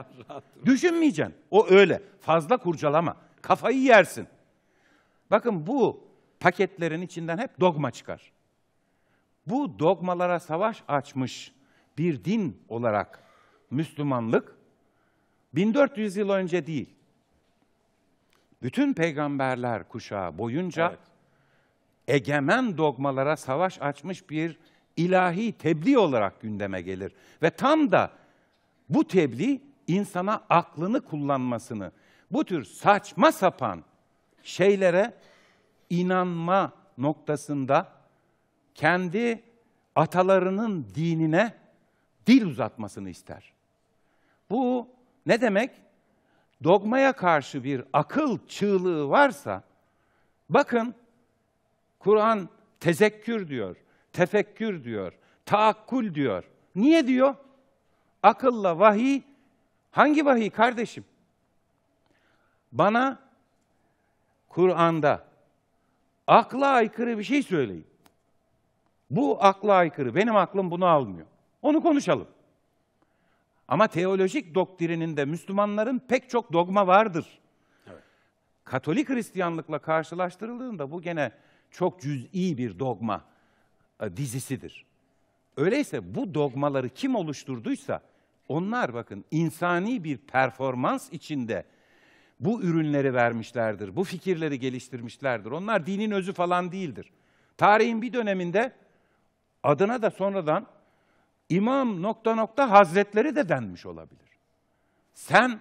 Düşünmeyeceksin. O öyle. Fazla kurcalama. Kafayı yersin. Bakın bu paketlerin içinden hep dogma çıkar. Bu dogmalara savaş açmış bir din olarak Müslümanlık 1400 yıl önce değil. Bütün peygamberler kuşağı boyunca egemen dogmalara savaş açmış bir ilahi tebliğ olarak gündeme gelir. Ve tam da bu tebliğ insana aklını kullanmasını, bu tür saçma sapan şeylere inanma noktasında kendi atalarının dinine dil uzatmasını ister. Bu ne demek? Dogmaya karşı bir akıl çığlığı varsa, bakın Kur'an tezekkür diyor, tefekkür diyor, taakkul diyor. Niye diyor? Akılla vahiy, hangi vahiy kardeşim? Bana Kur'an'da akla aykırı bir şey söyleyin. Bu akla aykırı, benim aklım bunu almıyor. Onu konuşalım. Ama teolojik doktrininde Müslümanların pek çok dogma vardır. Katolik Hristiyanlıkla karşılaştırıldığında bu gene çok cüz'i bir dogma e, dizisidir. Öyleyse bu dogmaları kim oluşturduysa onlar bakın insani bir performans içinde bu ürünleri vermişlerdir, bu fikirleri geliştirmişlerdir. Onlar dinin özü falan değildir. Tarihin bir döneminde adına da sonradan İmam nokta nokta hazretleri de denmiş olabilir. Sen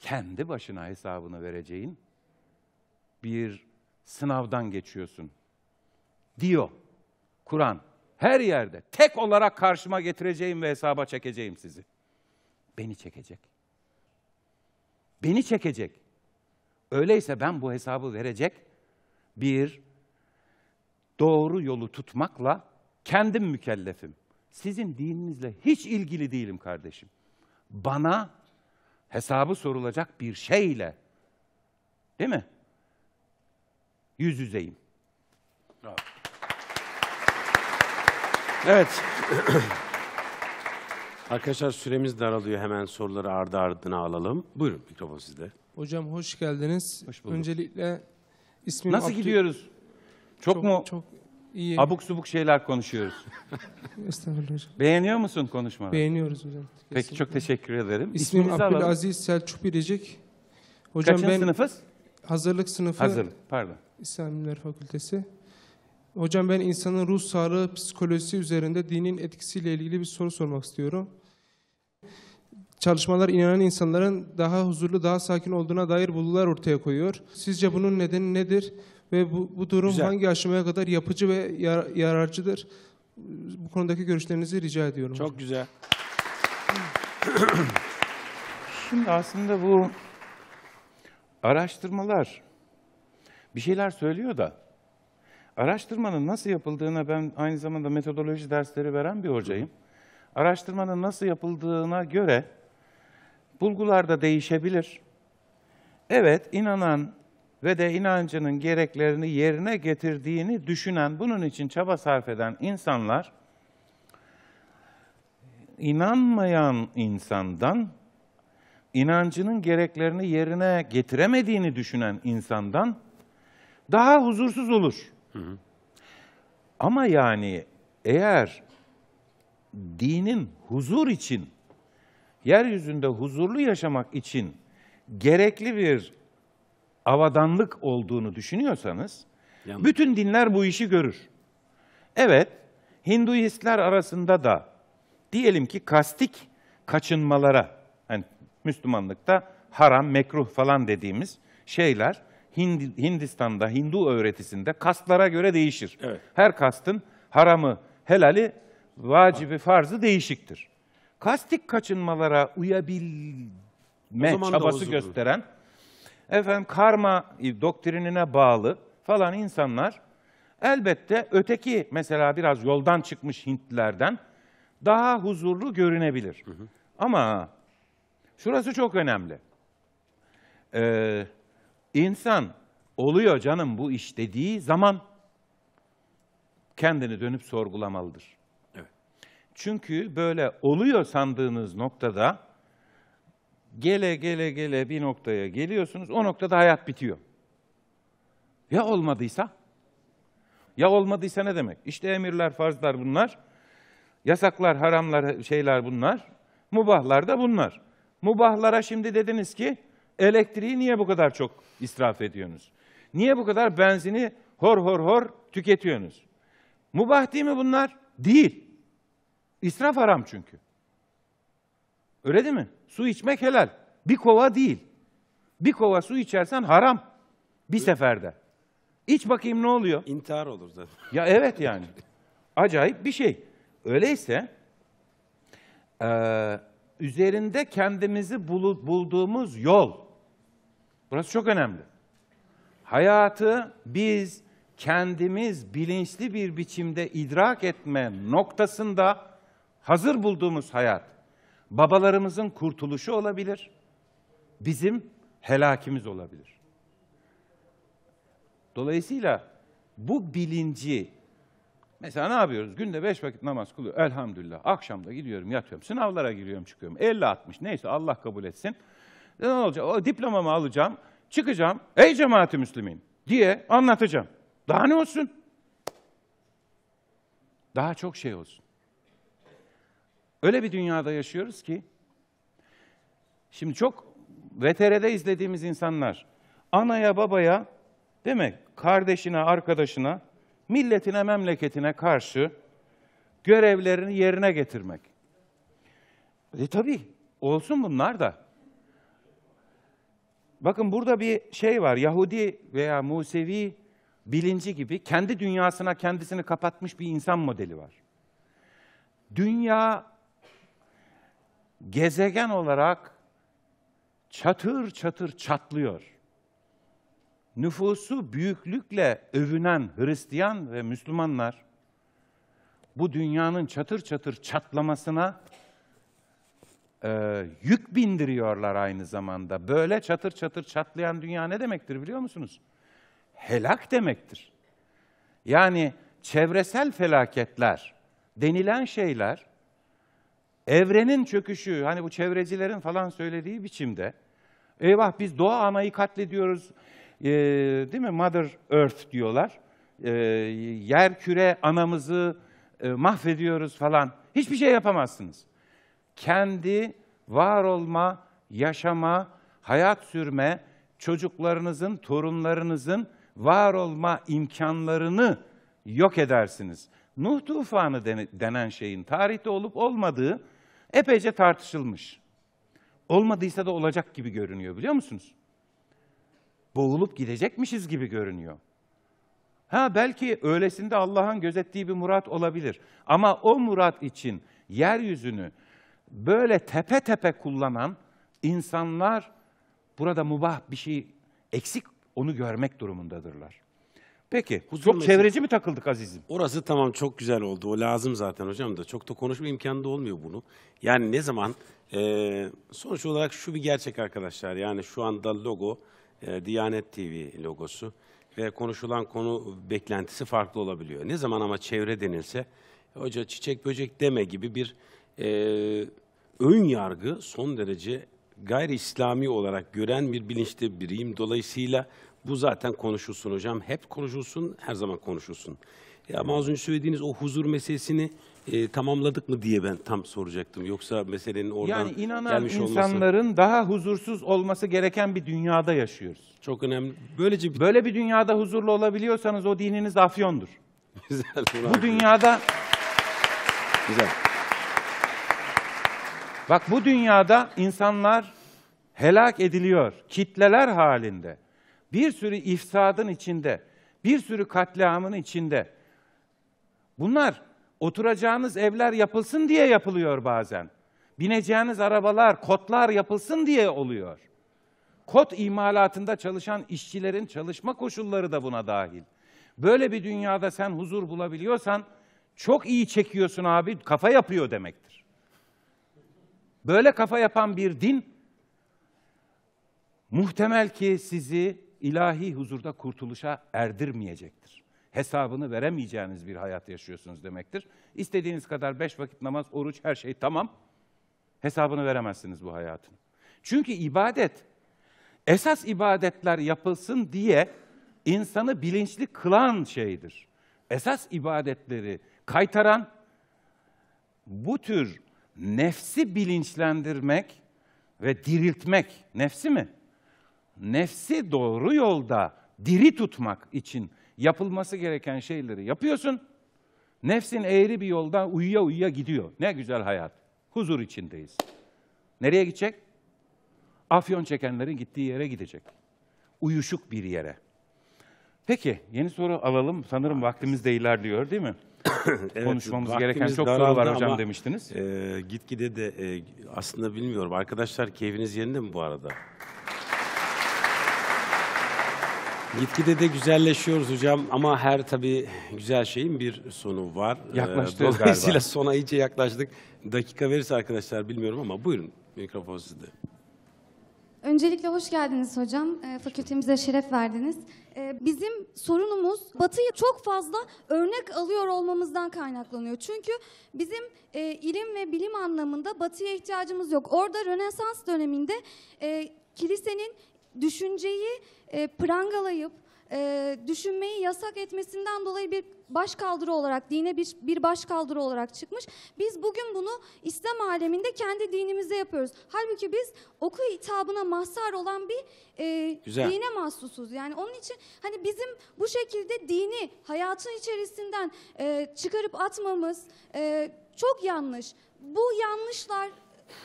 kendi başına hesabını vereceğin bir sınavdan geçiyorsun. Diyor Kur'an her yerde tek olarak karşıma getireceğim ve hesaba çekeceğim sizi. Beni çekecek. Beni çekecek. Öyleyse ben bu hesabı verecek bir doğru yolu tutmakla kendim mükellefim. Sizin dininizle hiç ilgili değilim kardeşim. Bana hesabı sorulacak bir şeyle, değil mi? Yüz yüzeyim. Evet. Arkadaşlar süremiz daralıyor. Hemen soruları ardı ardına alalım. Buyurun mikrofon sizde. Hocam hoş geldiniz. bulduk. Öncelikle ismim Nasıl Abdü- gidiyoruz? Çok, mu Çok iyi. abuk subuk şeyler konuşuyoruz? <laughs> Estağfurullah hocam. Beğeniyor musun konuşmaları? Beğeniyoruz hocam. Peki çok teşekkür ederim. İsmim İsminizi alalım. Abdülaziz Selçuk Biricik. Hocam Kaçıncı ben sınıfız? Hazırlık sınıfı. Hazırlık, pardon. İslam Bilimleri Fakültesi. Hocam ben insanın ruh sağlığı psikolojisi üzerinde dinin etkisiyle ilgili bir soru sormak istiyorum. Çalışmalar inanan insanların daha huzurlu, daha sakin olduğuna dair bulgular ortaya koyuyor. Sizce bunun nedeni nedir? Ve bu, bu durum Güzel. hangi aşamaya kadar yapıcı ve yar- yararcıdır? Bu konudaki görüşlerinizi rica ediyorum. Çok güzel. Şimdi aslında bu araştırmalar bir şeyler söylüyor da araştırmanın nasıl yapıldığına ben aynı zamanda metodoloji dersleri veren bir hocayım. Araştırmanın nasıl yapıldığına göre bulgular da değişebilir. Evet, inanan ve de inancının gereklerini yerine getirdiğini düşünen, bunun için çaba sarf eden insanlar inanmayan insandan inancının gereklerini yerine getiremediğini düşünen insandan daha huzursuz olur. Ama yani eğer dinin huzur için, yeryüzünde huzurlu yaşamak için gerekli bir avadanlık olduğunu düşünüyorsanız, bütün dinler bu işi görür. Evet, Hinduistler arasında da diyelim ki kastik kaçınmalara, hani Müslümanlıkta haram, mekruh falan dediğimiz şeyler Hindi- Hindistan'da Hindu öğretisinde kastlara göre değişir. Her kastın haramı, helali, vacibi, farzı değişiktir. Kastik kaçınmalara uyabilme çabası gösteren, efendim karma doktrinine bağlı falan insanlar elbette öteki mesela biraz yoldan çıkmış Hintlilerden daha huzurlu görünebilir. Ama şurası çok önemli. Ee, insan oluyor canım bu iş dediği zaman kendini dönüp sorgulamalıdır. Çünkü böyle oluyor sandığınız noktada gele gele gele bir noktaya geliyorsunuz. O noktada hayat bitiyor. Ya olmadıysa? Ya olmadıysa ne demek? İşte emirler, farzlar bunlar. Yasaklar, haramlar, şeyler bunlar. Mubahlar da bunlar. Mubahlara şimdi dediniz ki elektriği niye bu kadar çok israf ediyorsunuz? Niye bu kadar benzini hor hor hor tüketiyorsunuz? Mubah değil mi bunlar? Değil. İsraf haram çünkü. Öyle değil mi? Su içmek helal. Bir kova değil. Bir kova su içersen haram. Bir seferde. İç bakayım ne oluyor? İntihar olur zaten. Ya evet yani. Acayip bir şey. Öyleyse eee, üzerinde kendimizi bulu- bulduğumuz yol. Burası çok önemli. Hayatı biz kendimiz bilinçli bir biçimde idrak etme noktasında hazır bulduğumuz hayat babalarımızın kurtuluşu olabilir. Bizim helakimiz olabilir. Dolayısıyla bu bilinci mesela ne yapıyoruz? Günde beş vakit namaz kılıyor. Elhamdülillah. Akşamda gidiyorum, yatıyorum. Sınavlara giriyorum, çıkıyorum. 50-60 neyse Allah kabul etsin. Ne olacak? O diplomamı alacağım, çıkacağım. Ey cemaati Müslümin diye anlatacağım. Daha ne olsun? Daha çok şey olsun. Öyle bir dünyada yaşıyoruz ki şimdi çok VTR'de izlediğimiz insanlar anaya babaya değil mi? Kardeşine, arkadaşına, milletine, memleketine karşı görevlerini yerine getirmek. E tabii olsun bunlar da. Bakın burada bir şey var. Yahudi veya Musevi bilinci gibi kendi dünyasına kendisini kapatmış bir insan modeli var. Dünya gezegen olarak çatır çatır çatlıyor. Nüfusu büyüklükle övünen Hristiyan ve Müslümanlar bu dünyanın çatır çatır çatlamasına e, yük bindiriyorlar aynı zamanda. Böyle çatır çatır çatlayan dünya ne demektir biliyor musunuz? Helak demektir. Yani çevresel felaketler denilen şeyler evrenin çöküşü, hani bu çevrecilerin falan söylediği biçimde eyvah biz doğa anayı katlediyoruz, ee, değil mi? Mother Earth diyorlar. Ee, yer küre anamızı e, mahvediyoruz falan. Hiçbir şey yapamazsınız. Kendi var olma, yaşama, hayat sürme, çocuklarınızın, torunlarınızın var olma imkanlarını yok edersiniz. Nuh tufanı dene- denen şeyin tarihte olup olmadığı epeyce tartışılmış. Olmadıysa da olacak gibi görünüyor biliyor musunuz? Boğulup gidecekmişiz gibi görünüyor. Ha belki öylesinde Allah'ın gözettiği bir murat olabilir. Ama o murat için yeryüzünü böyle tepe tepe kullanan insanlar burada mubah bir şey eksik onu görmek durumundadırlar. Peki, Huzur çok meselesi. çevreci mi takıldık azizim? Orası tamam çok güzel oldu. O lazım zaten hocam da. Çok da konuşma imkanı da olmuyor bunu. Yani ne zaman e, sonuç olarak şu bir gerçek arkadaşlar. Yani şu anda logo e, Diyanet TV logosu ve konuşulan konu beklentisi farklı olabiliyor. Ne zaman ama çevre denilse hoca çiçek böcek deme gibi bir e, ön yargı son derece gayri İslami olarak gören bir bilinçte biriyim. Dolayısıyla bu zaten konuşulsun hocam. Hep konuşulsun, her zaman konuşulsun. Ya ama az önce söylediğiniz o huzur meselesini e, tamamladık mı diye ben tam soracaktım. Yoksa meselenin oradan Yani inanan gelmiş olması insanların daha huzursuz olması gereken bir dünyada yaşıyoruz. çok önemli. Böylece bir... Böyle bir dünyada huzurlu olabiliyorsanız o dininiz afyondur. <laughs> Güzel. Bu dünyada Güzel. Bak bu dünyada insanlar helak ediliyor, kitleler halinde. Bir sürü ifsadın içinde, bir sürü katliamın içinde. Bunlar oturacağınız evler yapılsın diye yapılıyor bazen. Bineceğiniz arabalar, kotlar yapılsın diye oluyor. Kot imalatında çalışan işçilerin çalışma koşulları da buna dahil. Böyle bir dünyada sen huzur bulabiliyorsan çok iyi çekiyorsun abi, kafa yapıyor demektir. Böyle kafa yapan bir din muhtemel ki sizi ilahi huzurda kurtuluşa erdirmeyecektir. Hesabını veremeyeceğiniz bir hayat yaşıyorsunuz demektir. İstediğiniz kadar beş vakit namaz, oruç, her şey tamam. Hesabını veremezsiniz bu hayatın. Çünkü ibadet, esas ibadetler yapılsın diye insanı bilinçli kılan şeydir. Esas ibadetleri kaytaran, bu tür nefsi bilinçlendirmek ve diriltmek, nefsi mi? Nefsi doğru yolda diri tutmak için yapılması gereken şeyleri yapıyorsun. Nefsin eğri bir yolda uyuya uyuya gidiyor. Ne güzel hayat. Huzur içindeyiz. Nereye gidecek? Afyon çekenlerin gittiği yere gidecek. Uyuşuk bir yere. Peki, yeni soru alalım. Sanırım vaktimiz de ilerliyor değil mi? <coughs> Evet, Konuşmamız gereken çok soru var hocam ama, demiştiniz. E, gitgide de e, aslında bilmiyorum. Arkadaşlar keyfiniz yerinde mi bu arada? Gitgide de güzelleşiyoruz hocam ama her tabii güzel şeyin bir sonu var. Ee, Yaklaştınız Dolayısıyla galiba. sona iyice yaklaştık. Dakika verirse arkadaşlar bilmiyorum ama buyurun mikrofon sizde. Öncelikle hoş geldiniz hocam. E, fakültemize şeref verdiniz. E, bizim sorunumuz Batı'yı çok fazla örnek alıyor olmamızdan kaynaklanıyor. Çünkü bizim e, ilim ve bilim anlamında Batı'ya ihtiyacımız yok. Orada Rönesans döneminde e, kilisenin düşünceyi e, prangalayıp e, düşünmeyi yasak etmesinden dolayı bir başkaldırı olarak, dine bir, bir başkaldırı olarak çıkmış. Biz bugün bunu İslam aleminde kendi dinimizde yapıyoruz. Halbuki biz oku hitabına mahsar olan bir e, Güzel. dine mahsusuz. Yani onun için hani bizim bu şekilde dini hayatın içerisinden e, çıkarıp atmamız e, çok yanlış. Bu yanlışlar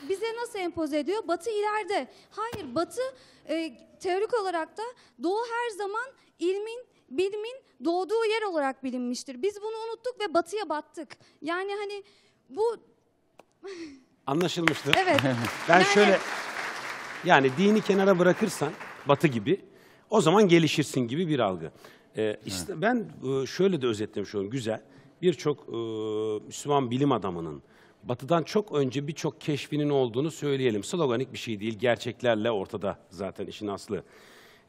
bize nasıl empoze ediyor? Batı ileride. Hayır, Batı e, teorik olarak da Doğu her zaman ilmin, bilimin doğduğu yer olarak bilinmiştir. Biz bunu unuttuk ve Batı'ya battık. Yani hani bu <laughs> Anlaşılmıştır. Evet. <laughs> ben Yani- şöyle yani dini kenara bırakırsan Batı gibi o zaman gelişirsin gibi bir algı. Ee, işte ben e, şöyle de özetlemiş olayım güzel. Birçok e, Müslüman bilim adamının Batı'dan çok önce birçok keşfinin olduğunu söyleyelim. Sloganik bir şey değil, gerçeklerle ortada zaten işin aslı.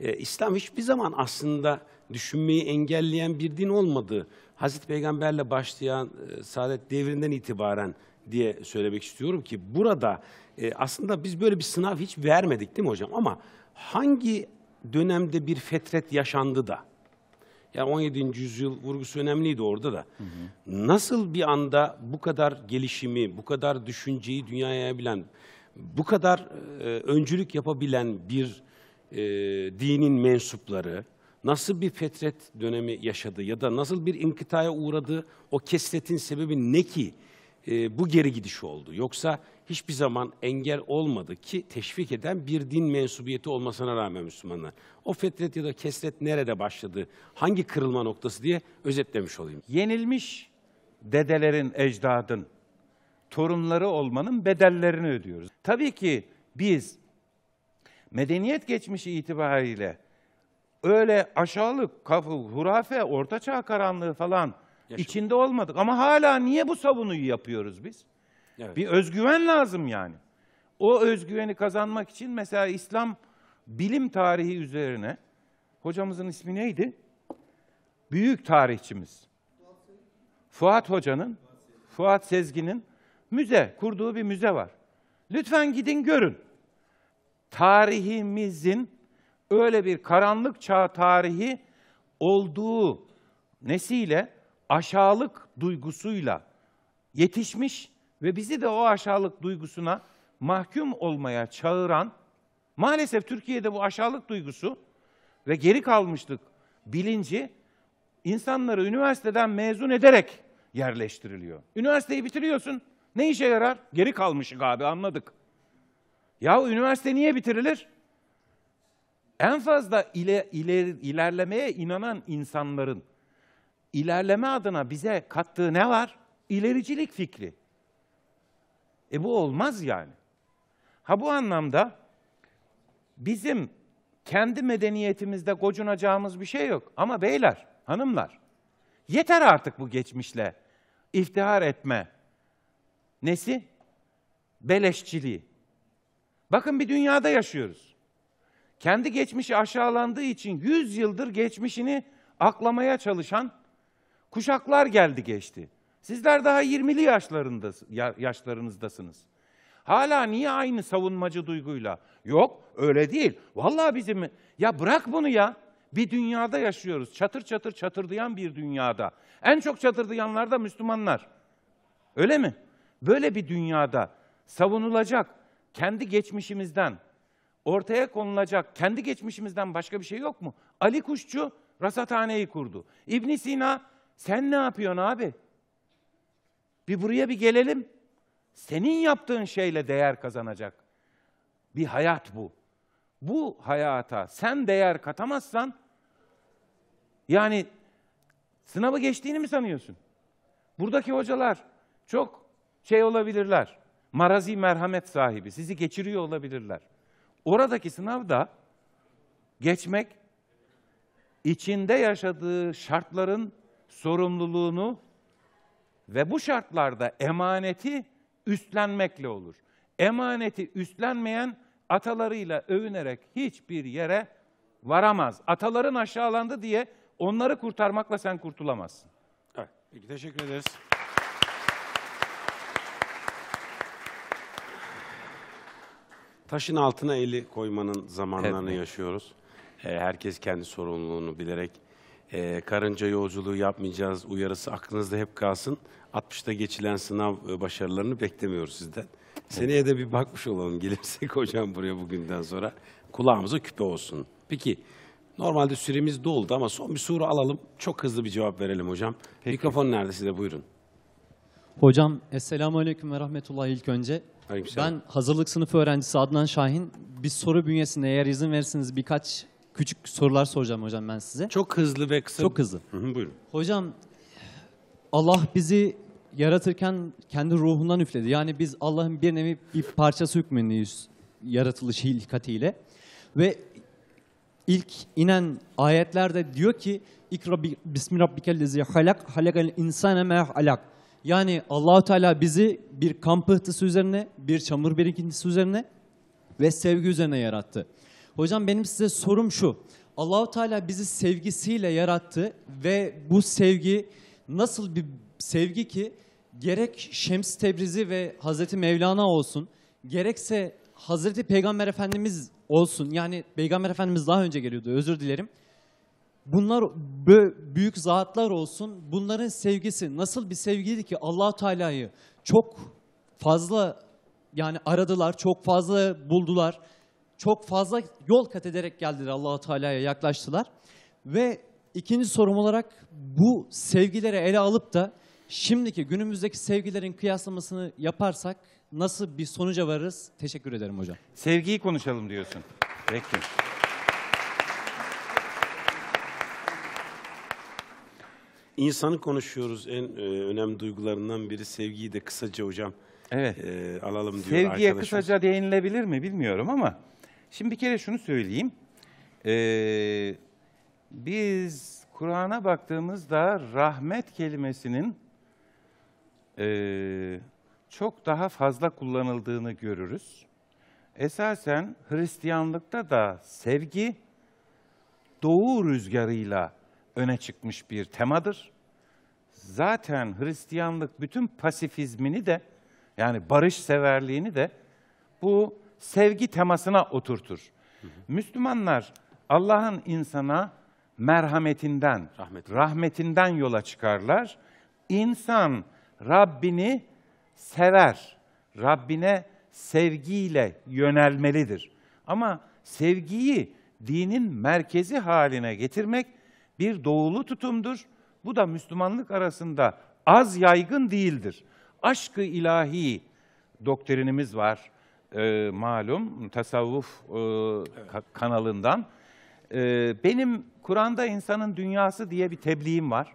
e, İslam hiçbir zaman aslında düşünmeyi engelleyen bir din olmadı. Hazreti Peygamberle başlayan e, saadet devrinden itibaren diye söylemek istiyorum ki burada e, aslında biz böyle bir sınav hiç vermedik değil mi hocam? Ama hangi dönemde bir fetret yaşandı da? Yani 17. yüzyıl vurgusu önemliydi orada da. Nasıl bir anda bu kadar gelişimi, bu kadar düşünceyi dünyaya yayabilen, bu kadar e, öncülük yapabilen bir e, dinin mensupları nasıl bir fetret dönemi yaşadı ya da nasıl bir inkıtaya uğradı? O kesretin sebebi ne ki e, bu geri gidiş oldu? Yoksa hiçbir zaman engel olmadı ki teşvik eden bir din mensubiyeti olmasına rağmen Müslümanlar. O fetret ya da kesret nerede başladı? Hangi kırılma noktası diye özetlemiş olayım. Yenilmiş dedelerin, ecdadın torunları olmanın bedellerini ödüyoruz. Tabii ki biz medeniyet geçmişi itibariyle öyle aşağılık, kafı, hurafe, ortaçağ karanlığı falan içinde olmadık. Ama hala niye bu savunuyu yapıyoruz biz? Evet. Bir özgüven lazım yani. O özgüveni kazanmak için mesela İslam bilim tarihi üzerine hocamızın ismi neydi? Büyük tarihçimiz. Fuat Hoca'nın, Fuat Sezgin'in müze, kurduğu bir müze var. Lütfen gidin görün. Tarihimizin öyle bir karanlık çağ tarihi olduğu nesiyle aşağılık duygusuyla yetişmiş ve bizi de o aşağılık duygusuna mahkum olmaya çağıran maalesef Türkiye'de bu aşağılık duygusu ve geri kalmışlık bilinci insanları üniversiteden mezun ederek yerleştiriliyor. Üniversiteyi bitiriyorsun. Ne işe yarar? Geri kalmışık abi anladık. Ya üniversite niye bitirilir? En fazla ile, iler, ilerlemeye inanan insanların ilerleme adına bize kattığı ne var? İlericilik fikri. E bu olmaz yani. Ha bu anlamda bizim kendi medeniyetimizde gocunacağımız bir şey yok. Ama beyler, hanımlar, yeter artık bu geçmişle iftihar etme. Nesi? Beleşçiliği. Bakın bir dünyada yaşıyoruz. Kendi geçmişi aşağılandığı için 100 yıldır geçmişini aklamaya çalışan kuşaklar geldi geçti. Sizler daha 20'li yaşlarında, yaşlarınızdasınız. Hala niye aynı savunmacı duyguyla? Yok öyle değil. Vallahi bizim ya bırak bunu ya. Bir dünyada yaşıyoruz. Çatır çatır çatırdayan bir dünyada. En çok çatırdayanlar da Müslümanlar. Öyle mi? Böyle bir dünyada savunulacak kendi geçmişimizden ortaya konulacak kendi geçmişimizden başka bir şey yok mu? Ali Kuşçu rasathaneyi kurdu. İbn Sina sen ne yapıyorsun abi? Bir buraya bir gelelim. Senin yaptığın şeyle değer kazanacak bir hayat bu. Bu hayata sen değer katamazsan yani sınavı geçtiğini mi sanıyorsun? Buradaki hocalar çok şey olabilirler. Marazi merhamet sahibi. Sizi geçiriyor olabilirler. Oradaki sınavda geçmek içinde yaşadığı şartların sorumluluğunu ve bu şartlarda emaneti üstlenmekle olur. Emaneti üstlenmeyen atalarıyla övünerek hiçbir yere varamaz. Ataların aşağılandı diye onları kurtarmakla sen kurtulamazsın. Evet, peki teşekkür ederiz. Taşın altına eli koymanın zamanlarını Evet. yaşıyoruz. Herkes kendi sorumluluğunu bilerek e, karınca yolculuğu yapmayacağız uyarısı aklınızda hep kalsın. 60'ta geçilen sınav e, başarılarını beklemiyoruz sizden. Seneye de bir bakmış olalım gelirsek hocam buraya bugünden sonra. Kulağımıza küpe olsun. Peki normalde süremiz doldu ama son bir soru alalım. Çok hızlı bir cevap verelim hocam. Mikrofon nerede size buyurun. Hocam Esselamu Aleyküm ve Rahmetullah ilk önce. Aleykümselam. Ben hazırlık sınıfı öğrencisi Adnan Şahin. Bir soru bünyesinde eğer izin verirseniz birkaç küçük sorular soracağım hocam ben size. Çok hızlı ve kısa. Çok hızlı. Hı hı, buyurun. Hocam Allah bizi yaratırken kendi ruhundan üfledi. Yani biz Allah'ın bir nevi bir parçası hükmündeyiz yaratılış hilkatiyle. Ve ilk inen ayetlerde diyor ki İkra bi- bismi rabbikellezi halak halakal insane me halak. Yani Allahu Teala bizi bir kan pıhtısı üzerine, bir çamur birikintisi üzerine ve sevgi üzerine yarattı. Hocam benim size sorum şu. Allahu Teala bizi sevgisiyle yarattı ve bu sevgi nasıl bir sevgi ki gerek Şems Tebrizi ve Hazreti Mevlana olsun, gerekse Hazreti Peygamber Efendimiz olsun. Yani Peygamber Efendimiz daha önce geliyordu, özür dilerim. Bunlar büyük zatlar olsun. Bunların sevgisi nasıl bir sevgiydi ki Allahu Teala'yı çok fazla yani aradılar, çok fazla buldular. Çok fazla yol kat ederek geldiler Allahu Teala'ya yaklaştılar. Ve ikinci sorum olarak bu sevgileri ele alıp da şimdiki günümüzdeki sevgilerin kıyaslamasını yaparsak nasıl bir sonuca varırız? Teşekkür ederim hocam. Sevgiyi konuşalım diyorsun. Peki. İnsanı konuşuyoruz. En e, önemli duygularından biri sevgiyi de kısaca hocam Evet. e, alalım diyor Sevgiye arkadaşımız. kısaca değinilebilir mi bilmiyorum ama şimdi bir kere şunu söyleyeyim. Ee, biz Kur'an'a baktığımızda rahmet kelimesinin ee, çok daha fazla kullanıldığını görürüz. Esasen Hristiyanlıkta da sevgi doğu rüzgarıyla öne çıkmış bir temadır. Zaten Hristiyanlık bütün pasifizmini de yani barış severliğini de bu sevgi temasına oturtur. Müslümanlar Allah'ın insana merhametinden, rahmetinden yola çıkarlar. İnsan Rabbini sever. Rabbine sevgiyle yönelmelidir. Ama sevgiyi dinin merkezi haline getirmek bir doğulu tutumdur. Bu da Müslümanlık arasında az yaygın değildir. Aşkı ilahi doktrinimiz var e, malum tasavvuf e, ka- kanalından. E, benim Kur'an'da insanın dünyası diye bir tebliğim var.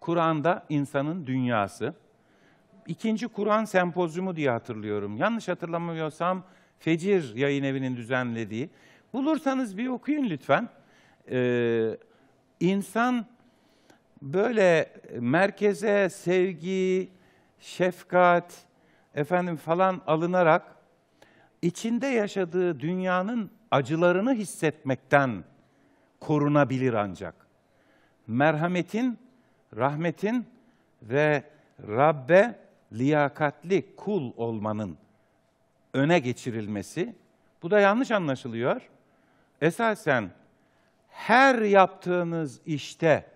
Kur'an'da insanın dünyası. İkinci Kur'an sempozyumu diye hatırlıyorum. Yanlış hatırlamıyorsam Fecir yayın evinin düzenlediği. Bulursanız bir okuyun lütfen. Ee, insan böyle merkeze sevgi, şefkat, efendim falan alınarak içinde yaşadığı dünyanın acılarını hissetmekten korunabilir ancak. Merhametin, rahmetin ve Rabbe liyakatli kul olmanın öne geçirilmesi, bu da yanlış anlaşılıyor. Esasen her yaptığınız işte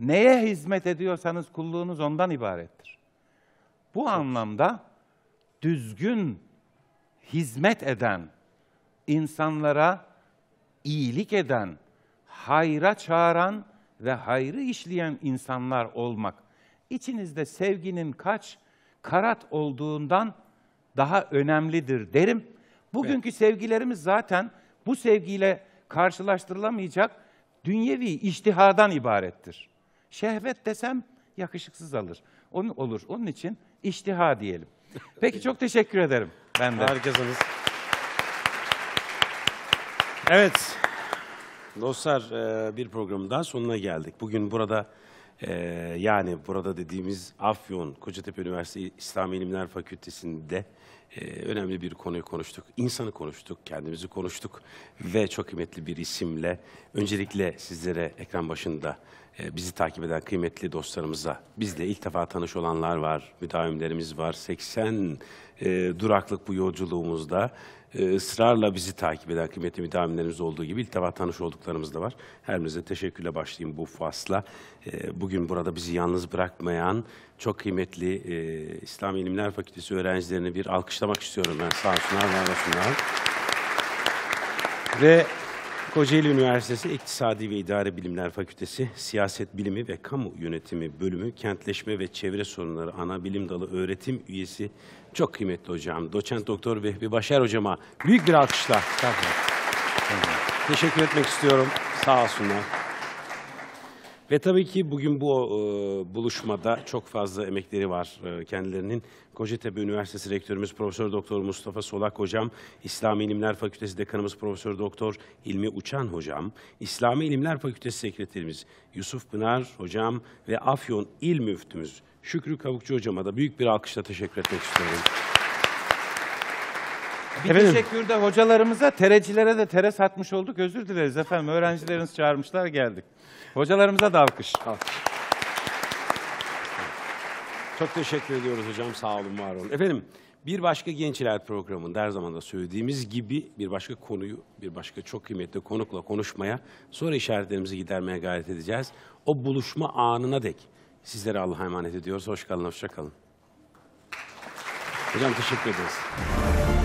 neye hizmet ediyorsanız kulluğunuz ondan ibarettir. Bu anlamda düzgün hizmet eden, insanlara iyilik eden, hayra çağıran ve hayrı işleyen insanlar olmak, içinizde sevginin kaç karat olduğundan daha önemlidir derim. Bugünkü sevgilerimiz zaten bu sevgiyle karşılaştırılamayacak dünyevi iştihadan ibarettir. Şehvet desem yakışıksız alır. Onun olur. Onun için iştiha diyelim. Peki çok teşekkür ederim. Ben de. Harikasınız. Evet. Dostlar e, bir programın daha sonuna geldik. Bugün burada e, yani burada dediğimiz Afyon Kocatepe Üniversitesi İslam İlimler Fakültesi'nde e, önemli bir konuyu konuştuk. İnsanı konuştuk, kendimizi konuştuk ve çok kıymetli bir isimle öncelikle sizlere ekran başında e, bizi takip eden kıymetli dostlarımıza, bizle ilk defa tanış olanlar var, müdavimlerimiz var. 80 e, duraklık bu yolculuğumuzda e, ısrarla bizi takip eden kıymetli müdavimlerimiz olduğu gibi defa tanış olduklarımız da var. Her birinize teşekkürle başlayayım bu fasla. E, bugün burada bizi yalnız bırakmayan çok kıymetli e, İslam İlimler Fakültesi öğrencilerini bir alkışlamak istiyorum ben. Sağ olsunlar, var olsunlar. Ve Kocaeli Üniversitesi İktisadi ve İdare Bilimler Fakültesi Siyaset Bilimi ve Kamu Yönetimi Bölümü Kentleşme ve Çevre Sorunları Ana Bilim Dalı öğretim üyesi çok kıymetli hocam. Doçent Doktor Vehbi Başar hocama büyük bir alkışlar. Teşekkür etmek istiyorum. Sağ olsunlar. Ve tabii ki bugün bu e, buluşmada çok fazla emekleri var e, kendilerinin. Kocatepe Üniversitesi Rektörümüz Profesör Doktor Mustafa Solak Hocam, İslami İlimler Fakültesi Dekanımız Profesör Doktor İlmi Uçan Hocam, İslami İlimler Fakültesi Sekreterimiz Yusuf Pınar Hocam ve Afyon İl Müftümüz Şükrü Kavukçu Hocama da büyük bir alkışla teşekkür etmek istiyorum. Bir Efendim? teşekkür de hocalarımıza, terecilere de tere satmış olduk. Özür dileriz efendim. Öğrencileriniz çağırmışlar geldik. Hocalarımıza da alkış. Çok teşekkür ediyoruz hocam. Sağ olun, var olun. Efendim, bir başka Gençler programında her zaman da söylediğimiz gibi bir başka konuyu, bir başka çok kıymetli konukla konuşmaya, soru işaretlerimizi gidermeye gayret edeceğiz. O buluşma anına dek sizlere Allah'a emanet ediyoruz. Hoş kalın, hoşça kalın. Hocam teşekkür ederiz.